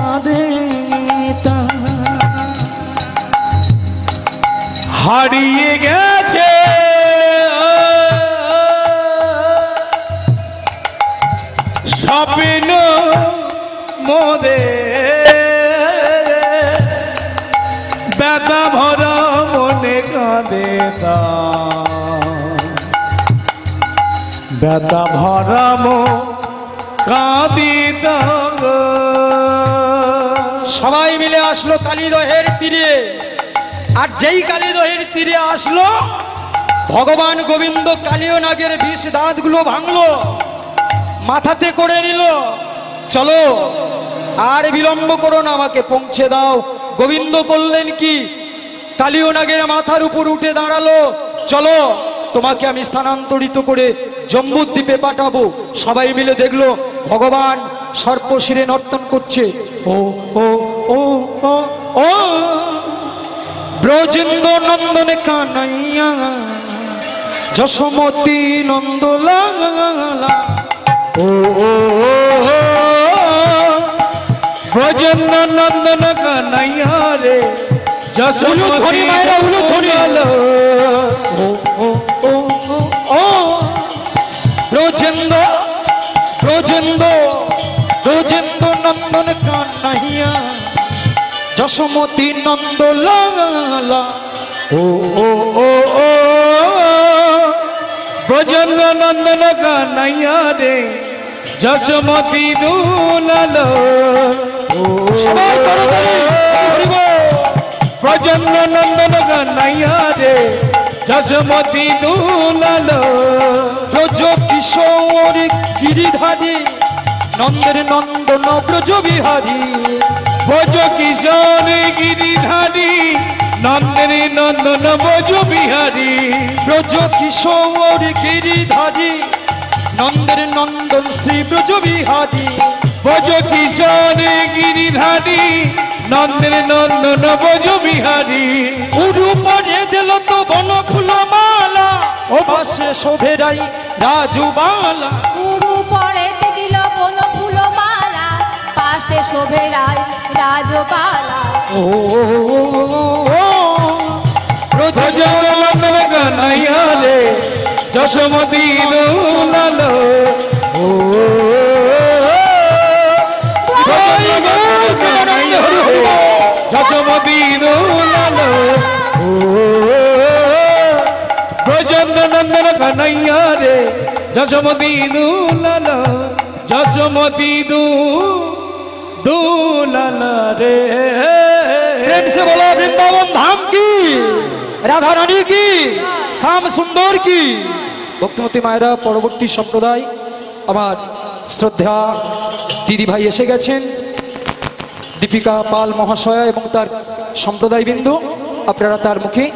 [SPEAKER 2] হারিয়ে গেছে স্বপ্ন মোদে ব্যথা ভর মনে কাঁদে তা ব্যথা ভরা মো
[SPEAKER 1] কাঁদিত সবাই মিলে আসলো কালী দহের তীরে আর যেই কালীদহের তীরে আসলো ভগবান গোবিন্দ কালীয় নাগের বিষ দাঁতগুলো ভাঙলো মাথাতে করে নিল চলো আর বিলম্ব করো না আমাকে পৌঁছে দাও গোবিন্দ করলেন কি কালীয় নাগের মাথার উপর উঠে দাঁড়ালো চলো তোমাকে আমি স্থানান্তরিত করে জম্বুদ্বীপে পাঠাবো সবাই মিলে দেখলো ভগবান সর্পশিরে নর্তন করছে ও ও ও ও ও ব্রজেন্দ্র নন্দনে কানাইয়া যশমতী নন্দলা ও
[SPEAKER 2] ব্রজেন্দ্র নন্দন কানাইয়া রে যশমতী মায়েরা উলু ব্রজেন্দ্র ব্রজেন্দ্র ব্রজেন্দ্র নন্দন কানাইয়া যশমতী নন্দলালা ও ও ও ও ব্রজল নন্দন কানাইয়া রে যশমতী দুলাল সবাই করো ব্রজল নন্দন কানাইয়া রে যশমতী দুলাল ব্রজ কিশোর গিরিধারী নন্দের নন্দন ব্রজ বিহারী ভোজ কিশোর গিরিধারী নন্দিনী নন্দন ভোজ বিহারি ব্রজ কিশোর গিরিধারী নন্দের নন্দন শ্রী ব্রজ বিহারি ভোজ কিশোর গিরিধারী নন্দের নন্দন ভোজ বিহারি উরু পরে দিল তো বন ফুল মালা ও
[SPEAKER 1] পাশে শোভেরাই রাজু বালা উরু পরে দিল বন ফুল মালা পাশে শোভেরাই রাজপালা ও
[SPEAKER 2] কানাইয়া রে যশমতি দোলালো ও যশমতি দোলালো ও ব্রজনন্দন কানাইয়া রে যশমতি দোলালো যশমতি দোলালো দুলাল রে প্রেম সে বলো বৃন্দাবন ধাম
[SPEAKER 1] কি রাধা রানী কি শ্যাম সুন্দর কি ভক্তমতী মায়েরা পরবর্তী সম্প্রদায় আমার শ্রদ্ধা দিদি ভাই এসে গেছেন দীপিকা পাল মহাশয়া এবং তার সম্প্রদায় সম্প্রদায়বৃন্দ আপনারা তার মুখে